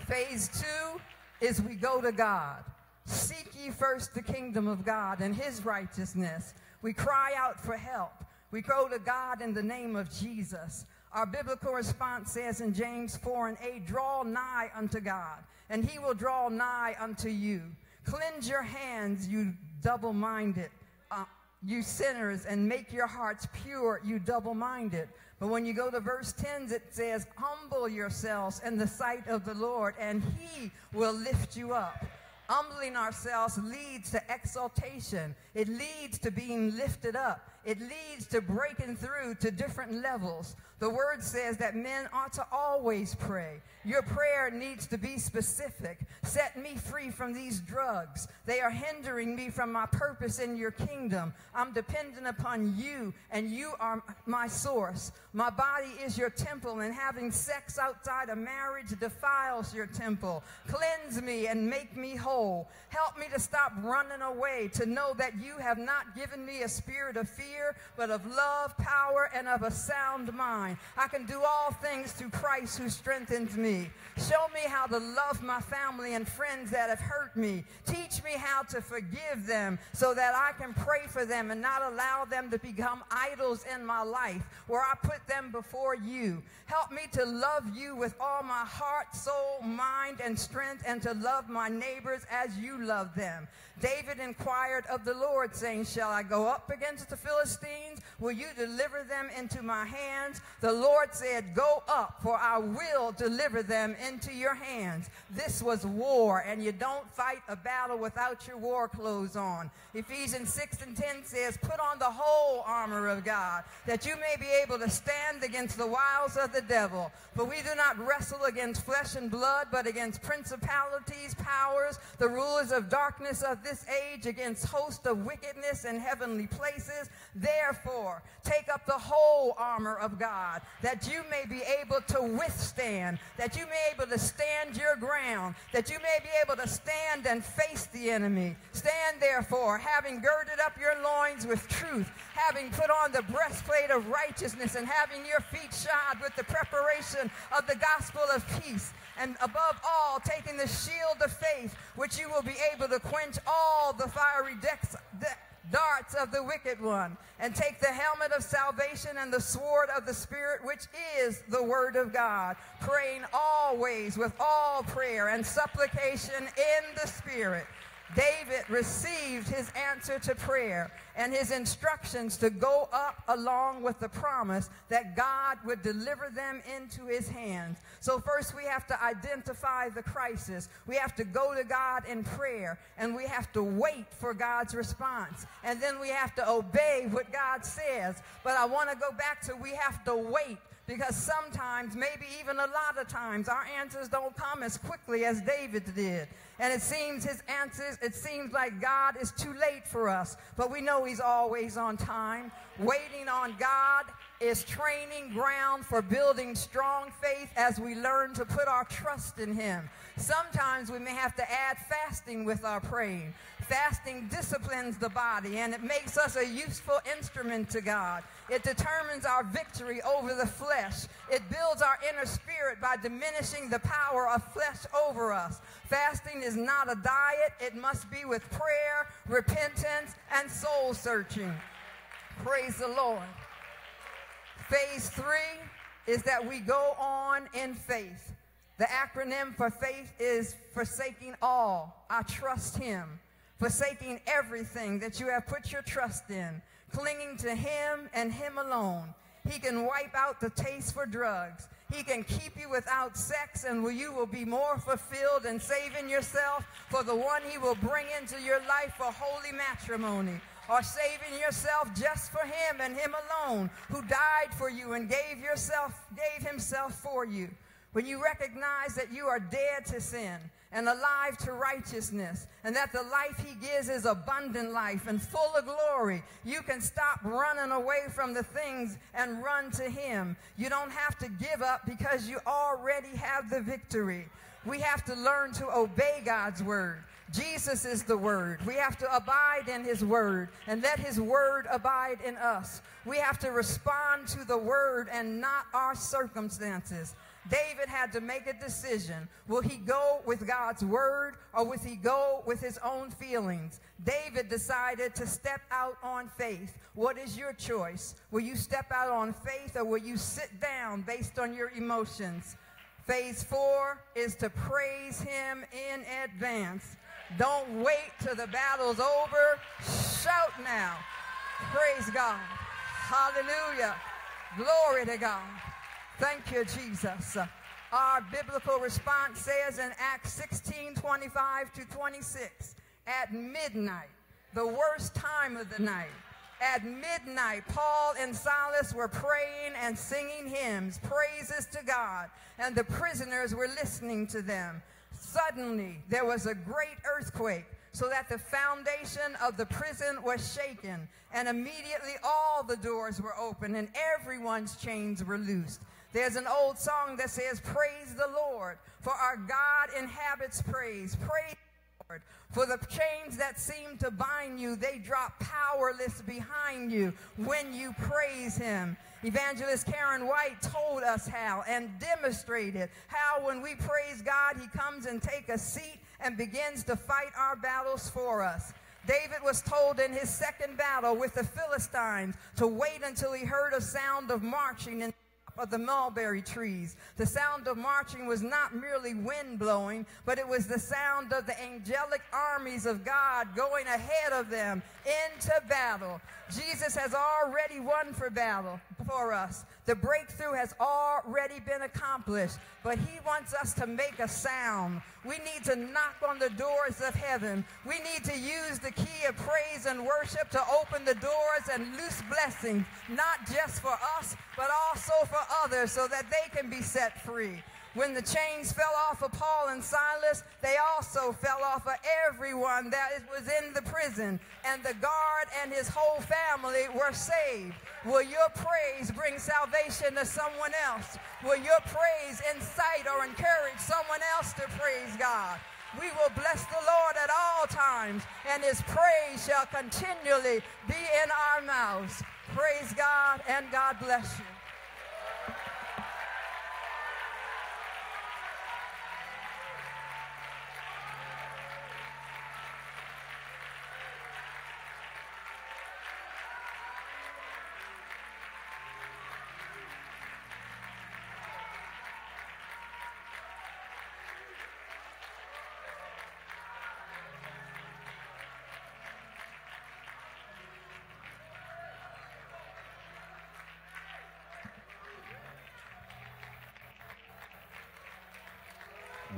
Phase two is we go to God. Seek ye first the kingdom of God and his righteousness. We cry out for help. We go to God in the name of Jesus. Our biblical response says in James 4 and 8, draw nigh unto God, and he will draw nigh unto you. Cleanse your hands, you double minded, uh, you sinners, and make your hearts pure, you double minded. But when you go to verse 10, it says, Humble yourselves in the sight of the Lord, and he will lift you up. Humbling ourselves leads to exaltation. It leads to being lifted up. It leads to breaking through to different levels. The word says that men ought to always pray. Your prayer needs to be specific. Set me free from these drugs. They are hindering me from my purpose in your kingdom. I'm dependent upon you, and you are my source. My body is your temple, and having sex outside of marriage defiles your temple. Cleanse me and make me whole. Help me to stop running away, to know that you have not given me a spirit of fear, but of love, power, and of a sound mind. I can do all things through Christ who strengthens me. Show me how to love my family and friends that have hurt me. Teach me how to forgive them so that I can pray for them and not allow them to become idols in my life where I put them before you. Help me to love you with all my heart, soul, mind, and strength and to love my neighbors as you love them. David inquired of the Lord, saying, Shall I go up against the Philistines? Will you deliver them into my hands? The Lord said, Go up, for I will deliver them into your hands. This was war, and you don't fight a battle without your war clothes on. Ephesians 6 and 10 says, Put on the whole armor of God, that you may be able to stand against the wiles of the devil. For we do not wrestle against flesh and blood, but against principalities, powers, the rulers of darkness of this age, against hosts of wickedness in heavenly places. Therefore, take up the whole armor of God, that you may be able to withstand, that you may be able to stand your ground, that you may be able to stand and face the enemy. Stand therefore, having girded up your loins with truth, having put on the breastplate of righteousness, and having your feet shod with the preparation of the gospel of peace and above all, taking the shield of faith, which you will be able to quench all the fiery decks, de- darts of the wicked one, and take the helmet of salvation and the sword of the Spirit, which is the word of God, praying always with all prayer and supplication in the Spirit. David received his answer to prayer and his instructions to go up along with the promise that God would deliver them into his hands. So, first, we have to identify the crisis. We have to go to God in prayer and we have to wait for God's response. And then we have to obey what God says. But I want to go back to we have to wait because sometimes, maybe even a lot of times, our answers don't come as quickly as David did. And it seems his answers, it seems like God is too late for us. But we know he's always on time. Waiting on God is training ground for building strong faith as we learn to put our trust in Him. Sometimes we may have to add fasting with our praying. Fasting disciplines the body and it makes us a useful instrument to God. It determines our victory over the flesh. It builds our inner spirit by diminishing the power of flesh over us. Fasting is not a diet, it must be with prayer, repentance, and soul searching. Praise the Lord. Phase three is that we go on in faith. The acronym for faith is forsaking all. I trust Him. Forsaking everything that you have put your trust in. Clinging to Him and Him alone. He can wipe out the taste for drugs. He can keep you without sex, and you will be more fulfilled in saving yourself for the one He will bring into your life for holy matrimony or saving yourself just for him and him alone who died for you and gave yourself gave himself for you when you recognize that you are dead to sin and alive to righteousness, and that the life he gives is abundant life and full of glory, you can stop running away from the things and run to him. You don't have to give up because you already have the victory. We have to learn to obey God's word. Jesus is the Word. We have to abide in His Word and let His Word abide in us. We have to respond to the Word and not our circumstances. David had to make a decision. Will he go with God's word or will he go with his own feelings? David decided to step out on faith. What is your choice? Will you step out on faith or will you sit down based on your emotions? Phase four is to praise him in advance. Don't wait till the battle's over. Shout now. Praise God. Hallelujah. Glory to God. Thank you, Jesus. Our biblical response says in Acts 16 25 to 26, at midnight, the worst time of the night, at midnight, Paul and Silas were praying and singing hymns, praises to God, and the prisoners were listening to them. Suddenly, there was a great earthquake, so that the foundation of the prison was shaken, and immediately all the doors were open, and everyone's chains were loosed. There's an old song that says, Praise the Lord, for our God inhabits praise. Praise the Lord. For the chains that seem to bind you, they drop powerless behind you when you praise Him. Evangelist Karen White told us how and demonstrated how when we praise God, He comes and take a seat and begins to fight our battles for us. David was told in his second battle with the Philistines to wait until he heard a sound of marching and of the mulberry trees. The sound of marching was not merely wind blowing, but it was the sound of the angelic armies of God going ahead of them into battle. Jesus has already won for battle for us. The breakthrough has already been accomplished, but he wants us to make a sound. We need to knock on the doors of heaven. We need to use the key of praise and worship to open the doors and loose blessings, not just for us, but also for others so that they can be set free. When the chains fell off of Paul and Silas, they also fell off of everyone that was in the prison, and the guard and his whole family were saved. Will your praise bring salvation to someone else? Will your praise incite or encourage someone else to praise God? We will bless the Lord at all times, and his praise shall continually be in our mouths. Praise God, and God bless you.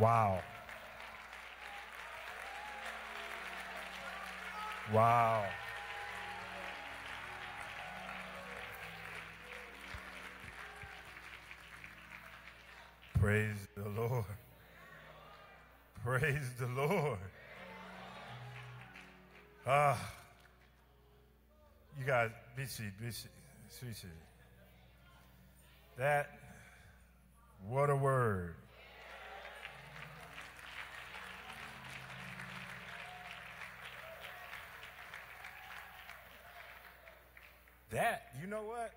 Wow. Wow. Praise the Lord. Praise the Lord. Ah. You guys, be seated, be seated, be seated. That, what a word. That, you know what?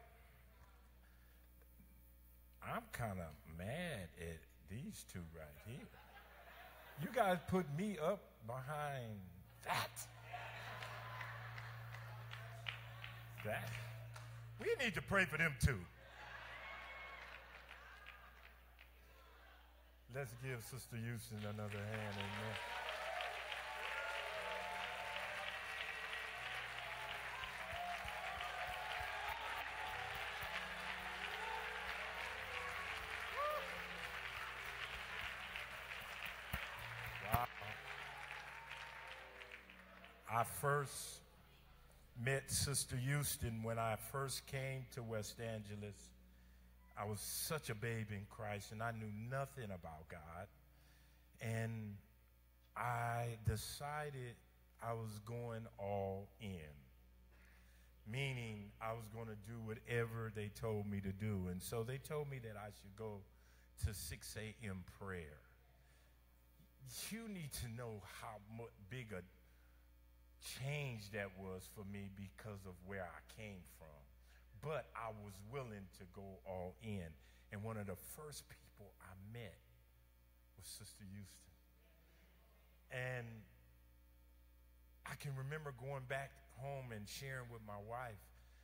I'm kind of mad at these two right here. You guys put me up behind that. That. We need to pray for them too. Let's give Sister Houston another hand. Amen. I first met Sister Houston when I first came to West Angeles. I was such a babe in Christ and I knew nothing about God. And I decided I was going all in, meaning I was going to do whatever they told me to do. And so they told me that I should go to 6 a.m. prayer. You need to know how big a change that was for me because of where I came from. But I was willing to go all in. And one of the first people I met was Sister Houston. And I can remember going back home and sharing with my wife,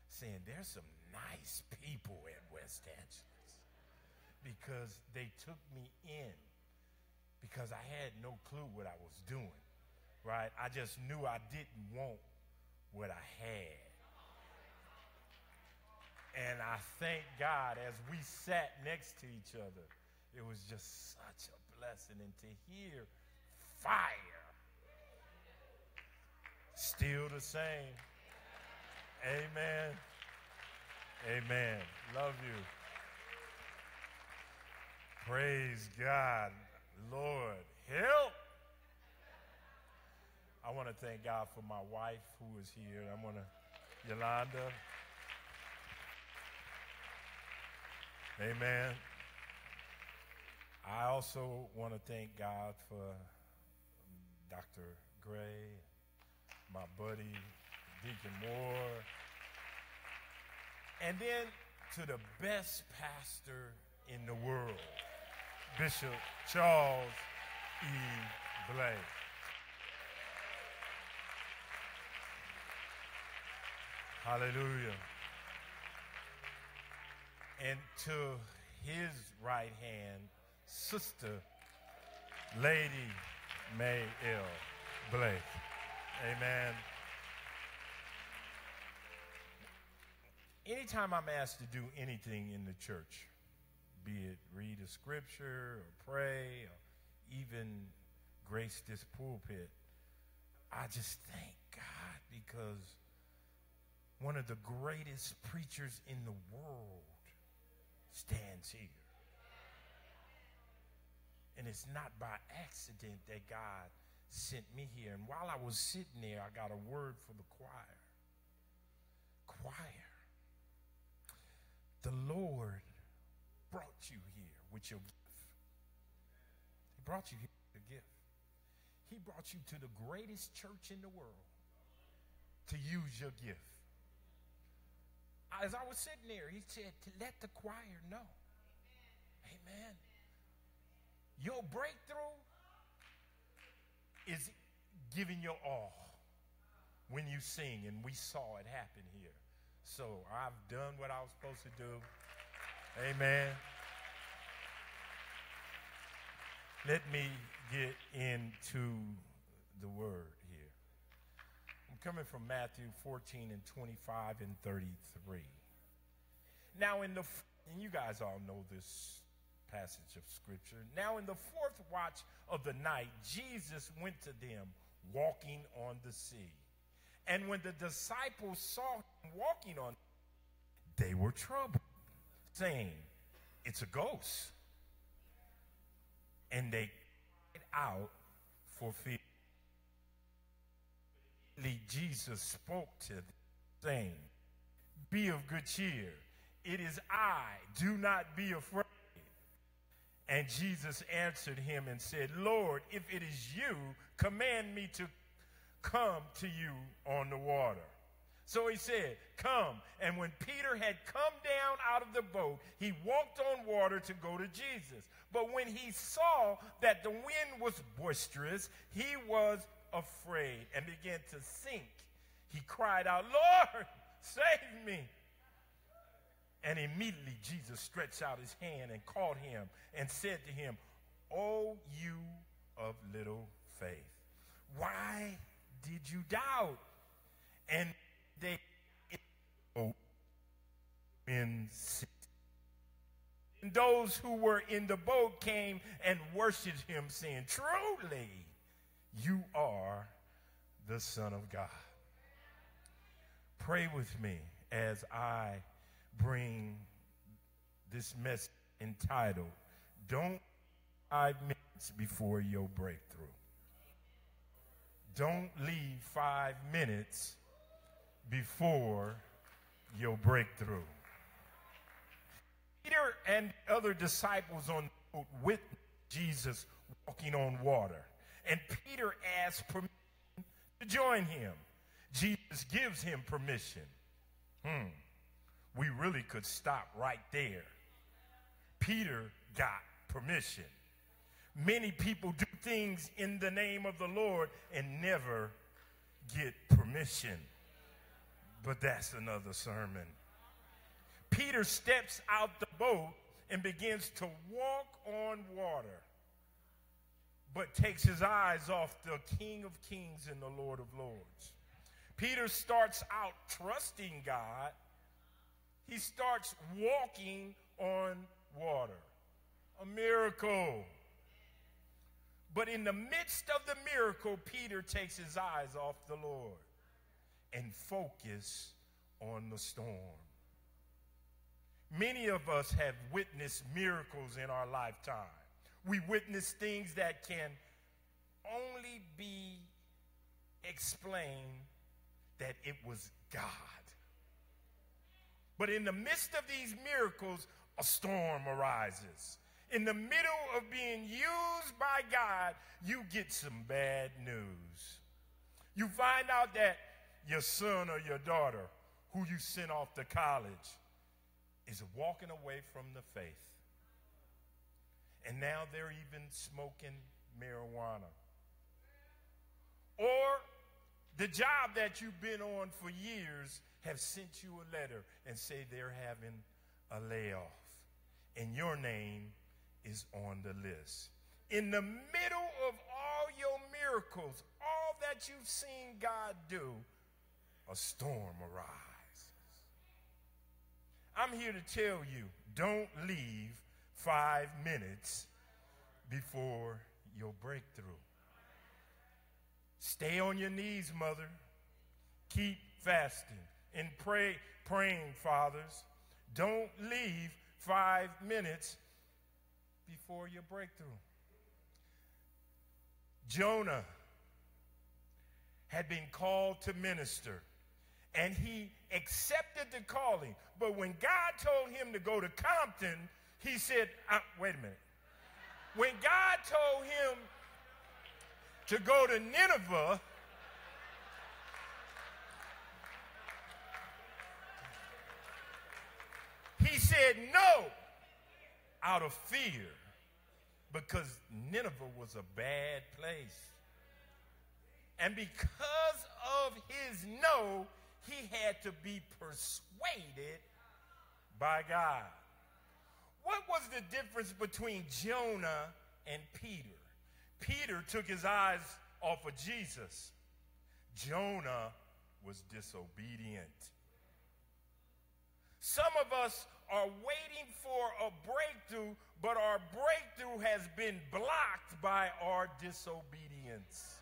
saying, There's some nice people at West Angeles. Because they took me in because I had no clue what I was doing right? I just knew I didn't want what I had. And I thank God as we sat next to each other, it was just such a blessing. And to hear fire, still the same. Amen. Amen. Love you. Praise God. Lord, help I want to thank God for my wife who is here. I want to, Yolanda. Amen. I also want to thank God for Dr. Gray, my buddy, Deacon Moore, and then to the best pastor in the world, Bishop Charles E. Blake. Hallelujah. And to his right hand, Sister Lady Mae. Blake. Amen. Anytime I'm asked to do anything in the church, be it read a scripture or pray or even grace this pulpit, I just thank God because one of the greatest preachers in the world stands here. And it's not by accident that God sent me here. And while I was sitting there, I got a word for the choir. Choir. The Lord brought you here with your gift. He brought you here with a gift. He brought you to the greatest church in the world to use your gift as I was sitting there, he said to let the choir know. Amen. Amen. Your breakthrough is giving your all when you sing, and we saw it happen here. So I've done what I was supposed to do. Amen. Let me get into the word coming from Matthew 14 and 25 and 33. Now, in the, and you guys all know this passage of scripture. Now, in the fourth watch of the night, Jesus went to them walking on the sea. And when the disciples saw him walking on, they were troubled, saying, It's a ghost. And they cried out for fear. Jesus spoke to them, saying, Be of good cheer. It is I. Do not be afraid. And Jesus answered him and said, Lord, if it is you, command me to come to you on the water. So he said, Come. And when Peter had come down out of the boat, he walked on water to go to Jesus. But when he saw that the wind was boisterous, he was afraid and began to sink. He cried out, Lord, save me. And immediately Jesus stretched out his hand and caught him and said to him, O you of little faith, why did you doubt? And they in and those who were in the boat came and worshiped him, saying, Truly, you are the Son of God. Pray with me as I bring this message entitled, Don't Five Minutes Before Your Breakthrough. Don't leave five minutes before your breakthrough. Peter and other disciples on the boat with Jesus walking on water. And Peter asks permission to join him. Jesus gives him permission. Hmm. We really could stop right there. Peter got permission. Many people do things in the name of the Lord and never get permission. But that's another sermon. Peter steps out the boat and begins to walk on water, but takes his eyes off the King of Kings and the Lord of Lords. Peter starts out trusting God, he starts walking on water. A miracle. But in the midst of the miracle, Peter takes his eyes off the Lord and focus on the storm. Many of us have witnessed miracles in our lifetime. We witness things that can only be explained that it was God. But in the midst of these miracles, a storm arises. In the middle of being used by God, you get some bad news. You find out that your son or your daughter who you sent off to college is walking away from the faith. And now they're even smoking marijuana. Or the job that you've been on for years have sent you a letter and say they're having a layoff. And your name is on the list. In the middle of all your miracles, all that you've seen God do, a storm arises. I'm here to tell you don't leave five minutes before your breakthrough. Stay on your knees, mother. Keep fasting and pray, praying, fathers. Don't leave five minutes before your breakthrough. Jonah had been called to minister and he accepted the calling. But when God told him to go to Compton, he said, uh, wait a minute. When God told him to go to Nineveh, he said no out of fear because Nineveh was a bad place. And because of his no, he had to be persuaded by God. What was the difference between Jonah and Peter? Peter took his eyes off of Jesus. Jonah was disobedient. Some of us are waiting for a breakthrough, but our breakthrough has been blocked by our disobedience.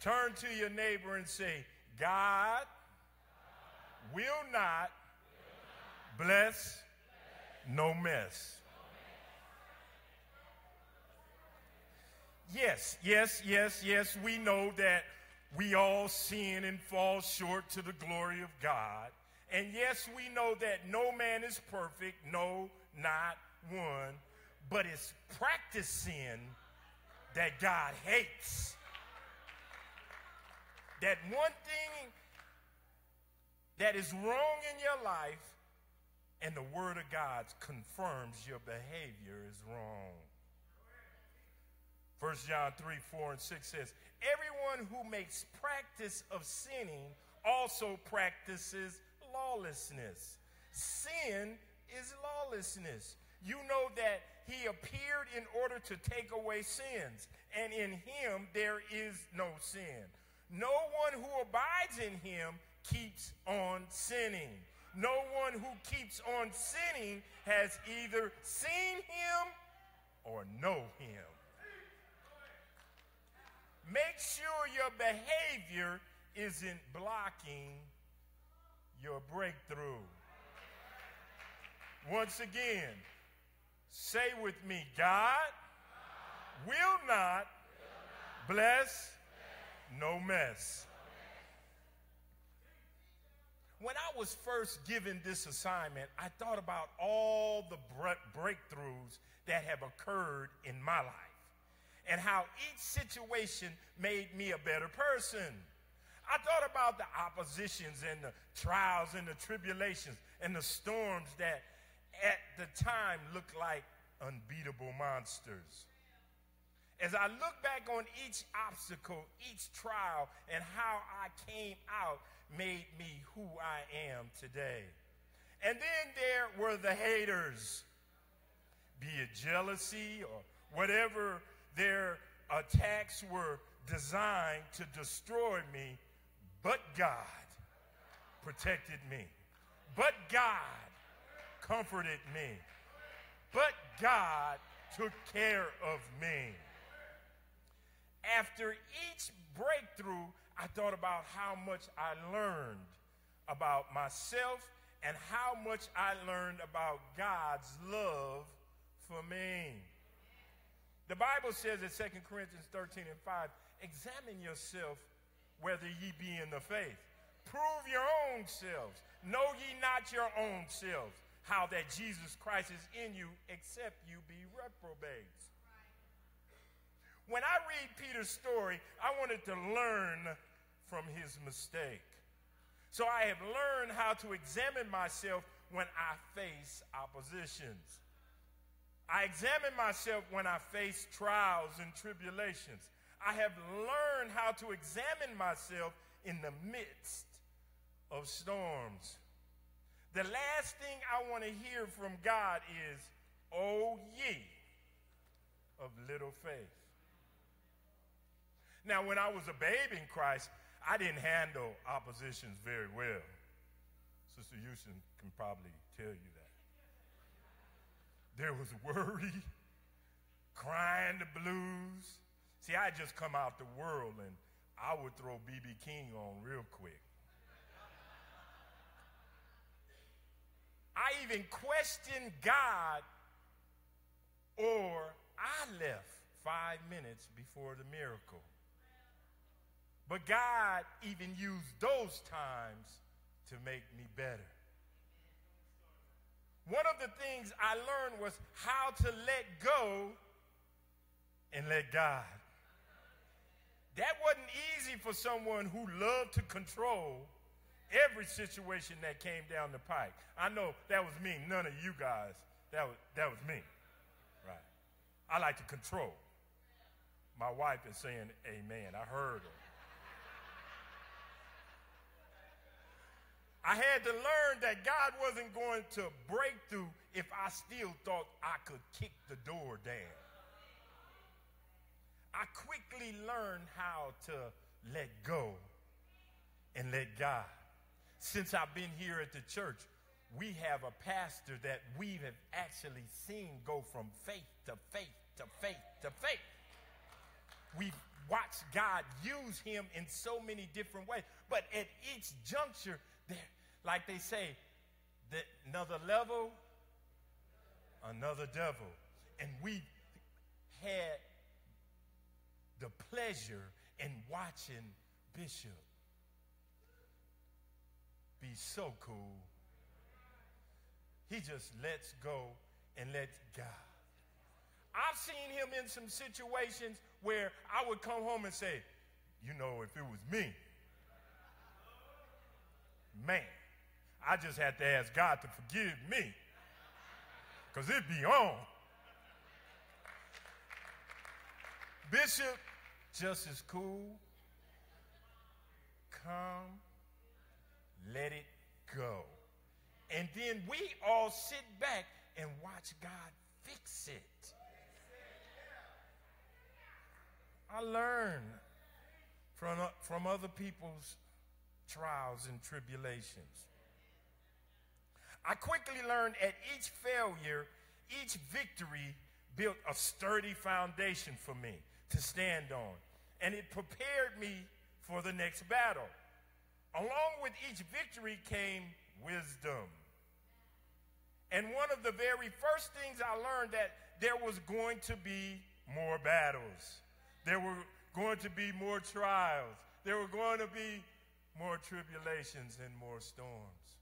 Turn to your neighbor and say, God will not bless no mess. Yes, yes, yes, yes, we know that we all sin and fall short to the glory of God. And yes, we know that no man is perfect, no, not one, but it's practicing that God hates. That one thing that is wrong in your life, and the Word of God confirms your behavior is wrong. 1 John 3 4 and 6 says, Everyone who makes practice of sinning also practices lawlessness. Sin is lawlessness. You know that he appeared in order to take away sins, and in him there is no sin. No one who abides in him keeps on sinning. No one who keeps on sinning has either seen him or know him. Make sure your behavior isn't blocking your breakthrough. Once again, say with me God will not bless no mess. When I was first given this assignment, I thought about all the breakthroughs that have occurred in my life and how each situation made me a better person. I thought about the oppositions and the trials and the tribulations and the storms that at the time looked like unbeatable monsters. As I look back on each obstacle, each trial, and how I came out made me who I am today. And then there were the haters, be it jealousy or whatever their attacks were designed to destroy me, but God protected me. But God comforted me. But God took care of me. After each breakthrough, I thought about how much I learned about myself and how much I learned about God's love for me. The Bible says in 2 Corinthians 13 and 5, examine yourself whether ye be in the faith. Prove your own selves. Know ye not your own selves, how that Jesus Christ is in you, except you be reprobates. When I read Peter's story, I wanted to learn from his mistake. So I have learned how to examine myself when I face oppositions. I examine myself when I face trials and tribulations. I have learned how to examine myself in the midst of storms. The last thing I want to hear from God is, O ye of little faith. Now, when I was a babe in Christ, I didn't handle oppositions very well. Sister Houston can probably tell you that. There was worry, crying the blues. See, I just come out the world and I would throw B.B. King on real quick. I even questioned God, or I left five minutes before the miracle. But God even used those times to make me better. One of the things I learned was how to let go and let God. That wasn't easy for someone who loved to control every situation that came down the pike. I know that was me, none of you guys. That was, that was me. Right. I like to control. My wife is saying amen. I heard her. I had to learn that God wasn't going to break through if I still thought I could kick the door down. I quickly learned how to let go and let God. Since I've been here at the church, we have a pastor that we have actually seen go from faith to faith to faith to faith. We've watched God use him in so many different ways. But at each juncture, there, like they say, the, another level, another devil. And we had the pleasure in watching Bishop be so cool. He just lets go and lets God. I've seen him in some situations where I would come home and say, you know, if it was me, man, I just had to ask God to forgive me because it'd be on. Bishop, just as cool, calm, let it go. And then we all sit back and watch God fix it. I learn from, from other people's trials and tribulations. I quickly learned at each failure, each victory built a sturdy foundation for me to stand on, and it prepared me for the next battle. Along with each victory came wisdom. And one of the very first things I learned that there was going to be more battles. There were going to be more trials. There were going to be more tribulations and more storms.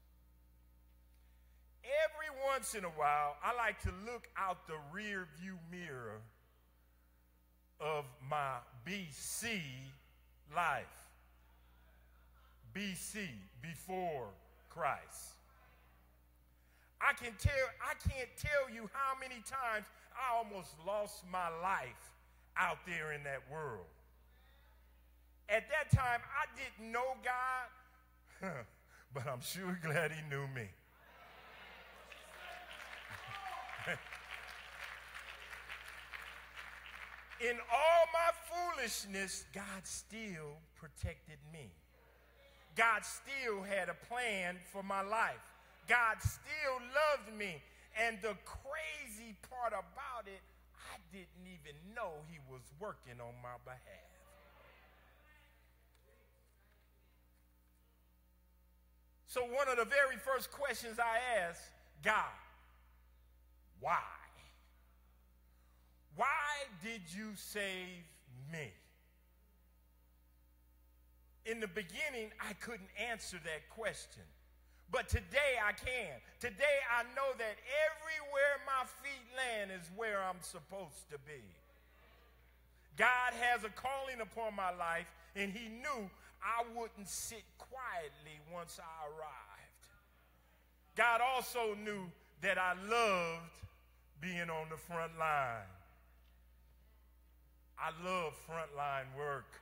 Every once in a while, I like to look out the rear view mirror of my BC life. BC, before Christ. I can tell, I can't tell you how many times I almost lost my life out there in that world. At that time, I didn't know God, <laughs> but I'm sure glad He knew me. <laughs> in all my foolishness, God still protected me. God still had a plan for my life. God still loved me. And the crazy part about it, I didn't even know He was working on my behalf. So, one of the very first questions I asked God, why? Why did you save me? In the beginning, I couldn't answer that question. But today I can. Today I know that everywhere my feet land is where I'm supposed to be. God has a calling upon my life, and He knew I wouldn't sit quietly once I arrived. God also knew that I loved being on the front line. I love frontline work.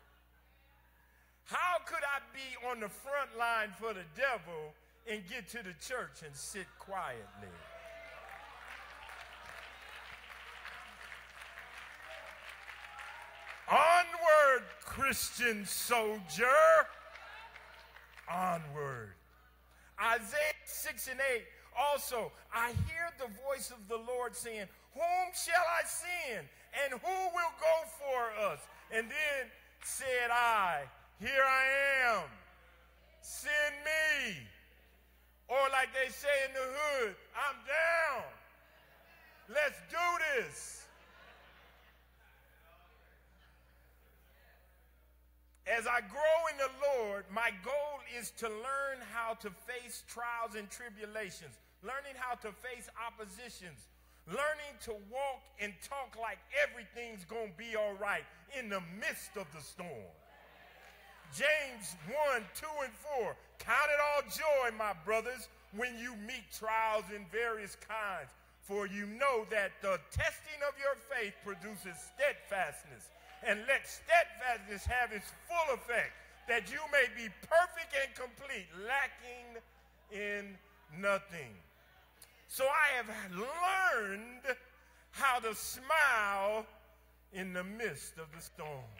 How could I be on the front line for the devil and get to the church and sit quietly? Onward, Christian soldier. Onward. Isaiah 6 and 8 also, I hear the voice of the Lord saying, Whom shall I send? And who will go for us? And then said I, Here I am. Send me. Or like they say in the hood, I'm down. Let's do this. As I grow in the Lord, my goal is to learn how to face trials and tribulations, learning how to face oppositions, learning to walk and talk like everything's going to be all right in the midst of the storm. James 1, 2, and 4. Count it all joy, my brothers, when you meet trials in various kinds, for you know that the testing of your faith produces steadfastness and let steadfastness have its full effect, that you may be perfect and complete, lacking in nothing. So I have learned how to smile in the midst of the storm.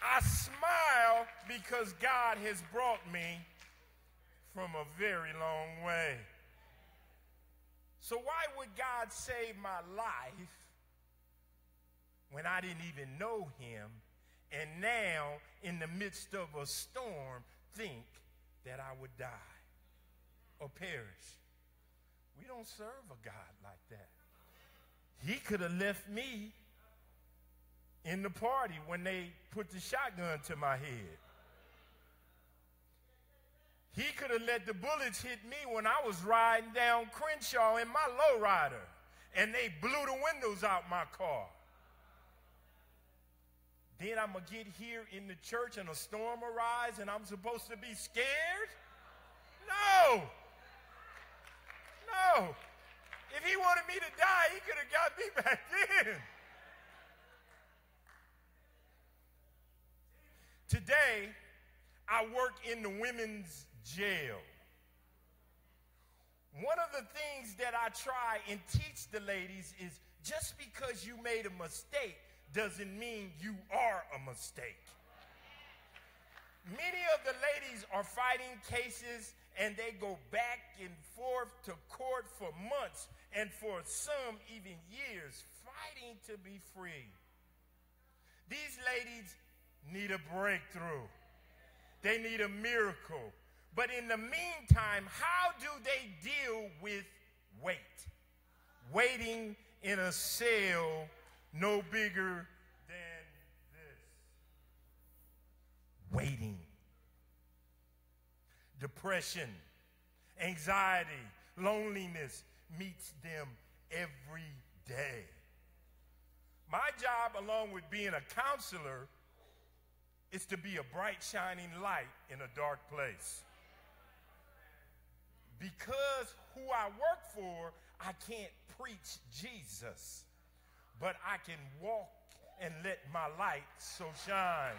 I smile because God has brought me from a very long way. So, why would God save my life when I didn't even know him and now, in the midst of a storm, think that I would die or perish? We don't serve a God like that. He could have left me in the party when they put the shotgun to my head. He could have let the bullets hit me when I was riding down Crenshaw in my lowrider, and they blew the windows out my car. Then I'm going to get here in the church and a storm arrives and I'm supposed to be scared? No. No. If he wanted me to die, he could have got me back then. Today, I work in the women's jail. One of the things that I try and teach the ladies is just because you made a mistake doesn't mean you are a mistake. Many of the ladies are fighting cases and they go back and forth to court for months and for some even years fighting to be free. These ladies need a breakthrough. They need a miracle. But in the meantime, how do they deal with wait? Waiting in a cell no bigger than this. Waiting. Depression, anxiety, loneliness meets them every day. My job, along with being a counselor, is to be a bright, shining light in a dark place. Because who I work for, I can't preach Jesus but I can walk and let my light so shine.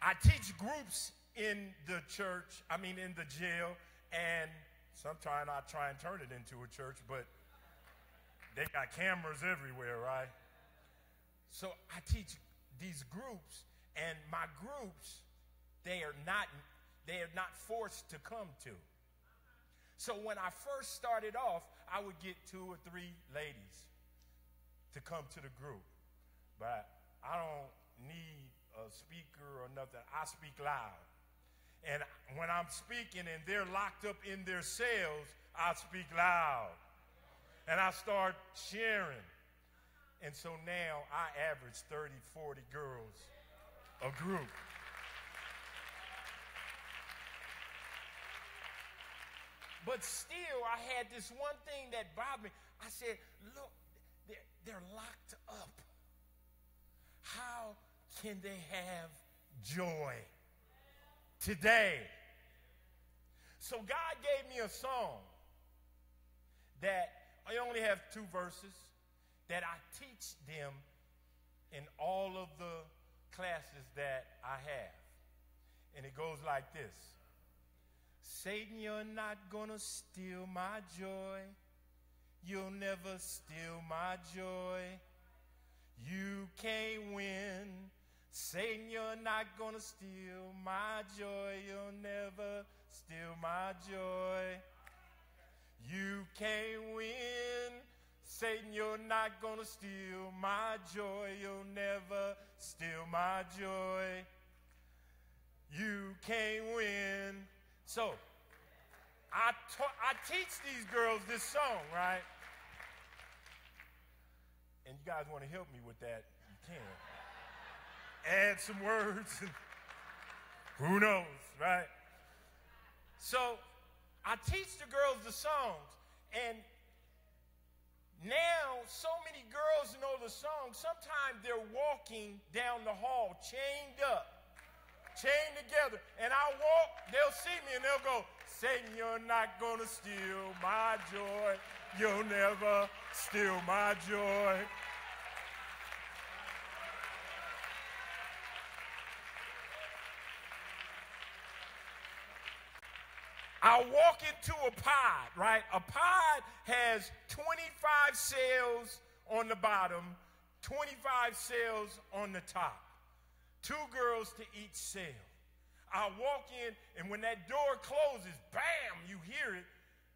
I teach groups in the church, I mean, in the jail, and sometimes I try and turn it into a church, but they got cameras everywhere, right? So I teach these groups, and my groups, they are not, they are not forced to come to. So when I first started off, I would get two or three ladies to come to the group. But I don't need a speaker or nothing. I speak loud. And when I'm speaking and they're locked up in their cells, I speak loud. And I start sharing. And so now I average 30, 40 girls a group. But still, I had this one thing that bothered me. I said, look, they're, they're locked up. How can they have joy today? So God gave me a song that I only have two verses that I teach them in all of the classes that I have. And it goes like this. Satan, you're not gonna steal my joy. You'll never steal my joy. You can't win. Satan, you're not gonna steal my joy. You'll never steal my joy. You can't win. Satan, you're not gonna steal my joy. You'll never steal my joy. You can't win. So, I, ta- I teach these girls this song, right? And you guys want to help me with that? You can. Add some words. And Who knows, right? So, I teach the girls the songs, and now so many girls know the song. Sometimes they're walking down the hall chained up chained together, and I walk, they'll see me and they'll go, Satan, you're not going to steal my joy. You'll never steal my joy. I walk into a pod, right? A pod has 25 cells on the bottom, 25 cells on the top two girls to each cell. I walk in, and when that door closes, bam, you hear it.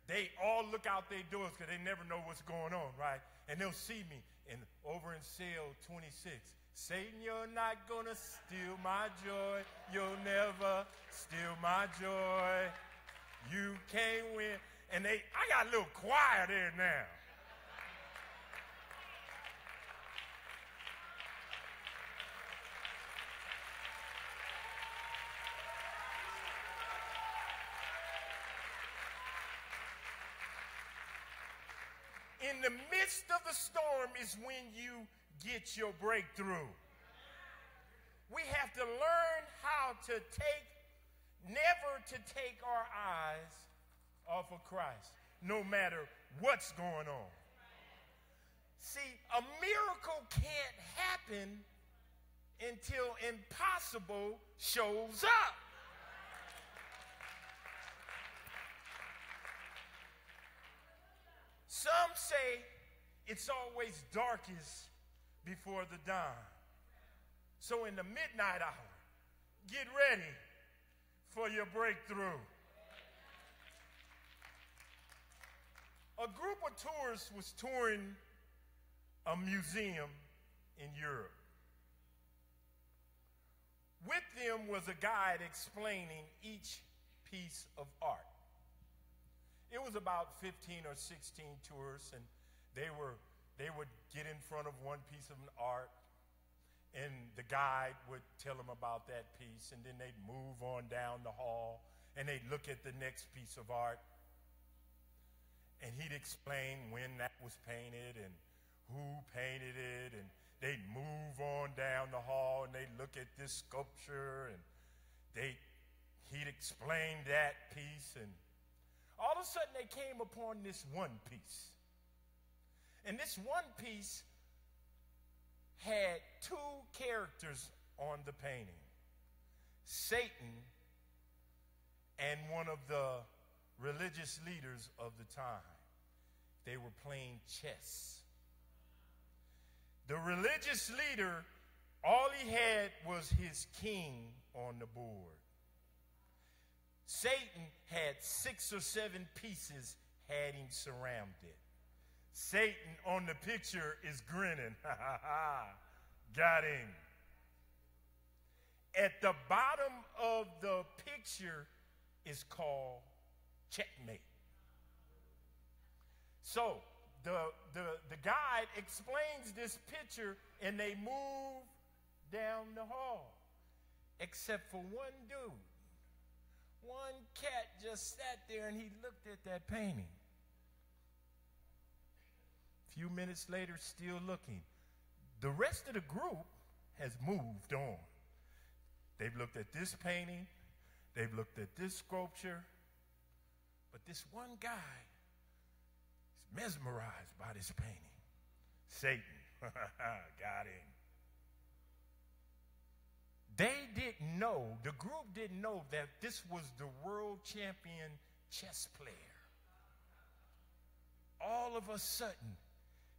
They all look out their doors because they never know what's going on, right? And they'll see me and over in cell 26. Satan, you're not gonna steal my joy. You'll never steal my joy. You can't win. And they, I got a little choir there now. In the midst of the storm is when you get your breakthrough. We have to learn how to take, never to take our eyes off of Christ, no matter what's going on. See, a miracle can't happen until impossible shows up. Some say it's always darkest before the dawn. So in the midnight hour, get ready for your breakthrough. A group of tourists was touring a museum in Europe. With them was a guide explaining each piece of art. It was about 15 or 16 tourists, and they were they would get in front of one piece of art, and the guide would tell them about that piece, and then they'd move on down the hall, and they'd look at the next piece of art, and he'd explain when that was painted and who painted it, and they'd move on down the hall, and they'd look at this sculpture, and they he'd explain that piece, and all of a sudden they came upon this one piece. And this one piece had two characters on the painting Satan and one of the religious leaders of the time. They were playing chess. The religious leader, all he had was his king on the board. Satan had six or seven pieces had him surrounded. Satan on the picture is grinning. Ha ha ha. Got him. At the bottom of the picture is called checkmate. So the, the, the guide explains this picture and they move down the hall. Except for one dude. One cat just sat there and he looked at that painting. A few minutes later, still looking. The rest of the group has moved on. They've looked at this painting, they've looked at this sculpture, but this one guy is mesmerized by this painting. Satan, <laughs> got him. They didn't know, the group didn't know that this was the world champion chess player. All of a sudden,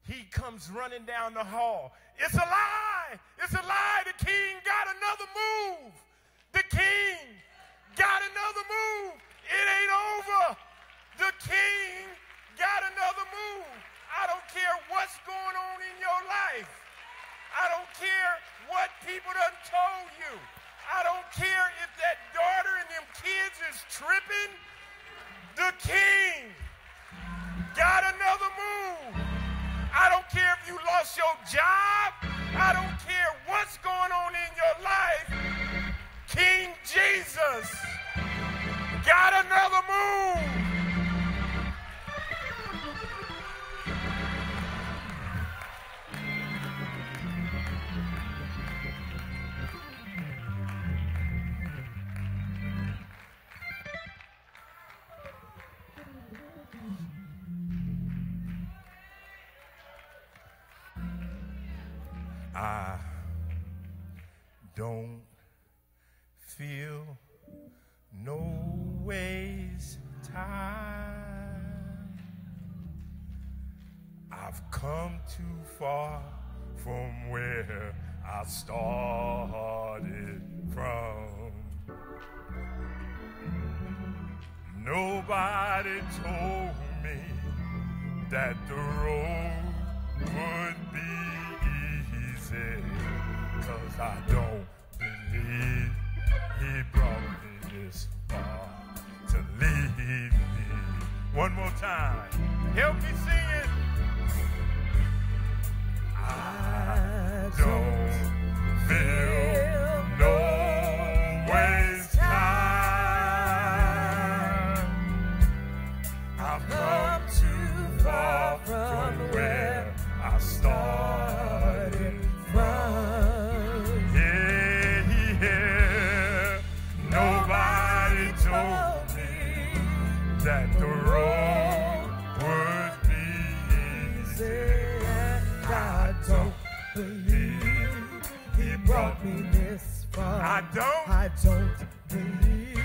he comes running down the hall. It's a lie! It's a lie! The king got another move! The king got another move! It ain't over! The king got another move! I don't care what's going on in your life. I don't care what people done told you. I don't care if that daughter and them kids is tripping. The king got another move. I don't care if you lost your job. I don't care what's going on in your life. King Jesus got another move. Far from where I started from. Nobody told me that the road would be easy, cause I don't believe he brought me this far to leave me. One more time. Help me sing it. I don't feel I don't. I don't believe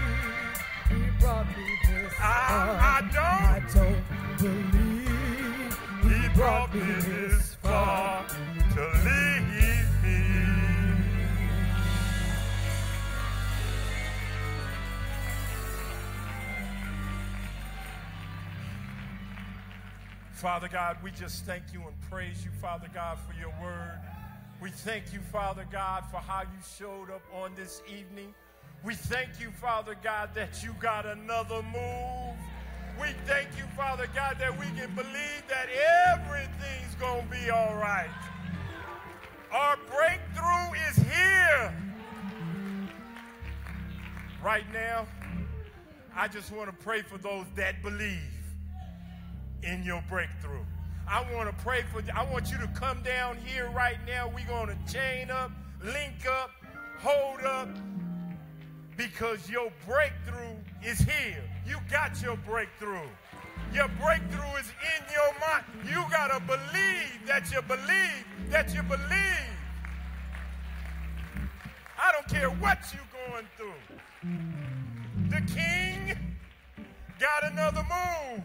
he brought me this far. I don't. I don't believe he brought me this far. to leave me. Father God, we just thank you and praise you, Father God, for your word. We thank you, Father God, for how you showed up on this evening. We thank you, Father God, that you got another move. We thank you, Father God, that we can believe that everything's going to be all right. Our breakthrough is here. Right now, I just want to pray for those that believe in your breakthrough. I want to pray for you. I want you to come down here right now. We're going to chain up, link up, hold up because your breakthrough is here. You got your breakthrough. Your breakthrough is in your mind. You got to believe that you believe that you believe. I don't care what you're going through. The king got another move.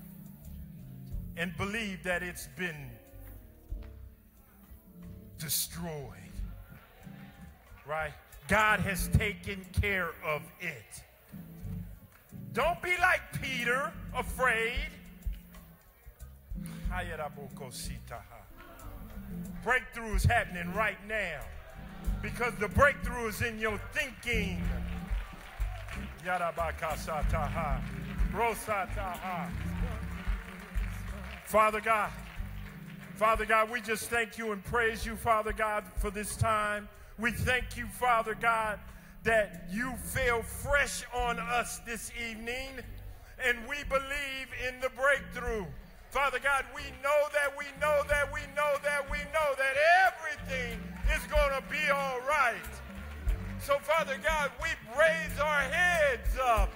and believe that it's been destroyed. Right? God has taken care of it. Don't be like Peter, afraid. Breakthrough is happening right now because the breakthrough is in your thinking. Yarabakasataha. Rosataha. Father God, Father God, we just thank you and praise you, Father God, for this time. We thank you, Father God, that you feel fresh on us this evening, and we believe in the breakthrough. Father God, we know that we know that we know that we know that everything is going to be all right. So, Father God, we raise our heads up,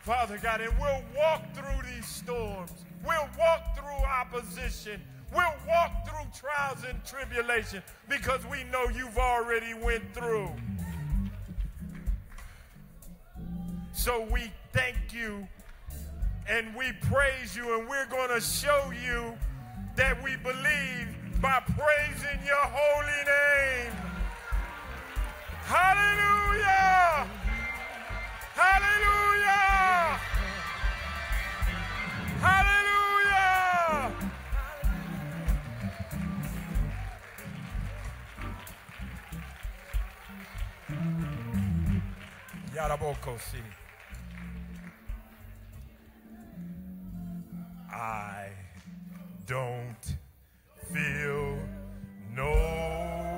Father God, and we'll walk through these storms. We'll walk through opposition. We'll walk through trials and tribulation because we know you've already went through. So we thank you and we praise you and we're going to show you that we believe by praising your holy name. Hallelujah! Hallelujah! Hallelujah! I don't feel no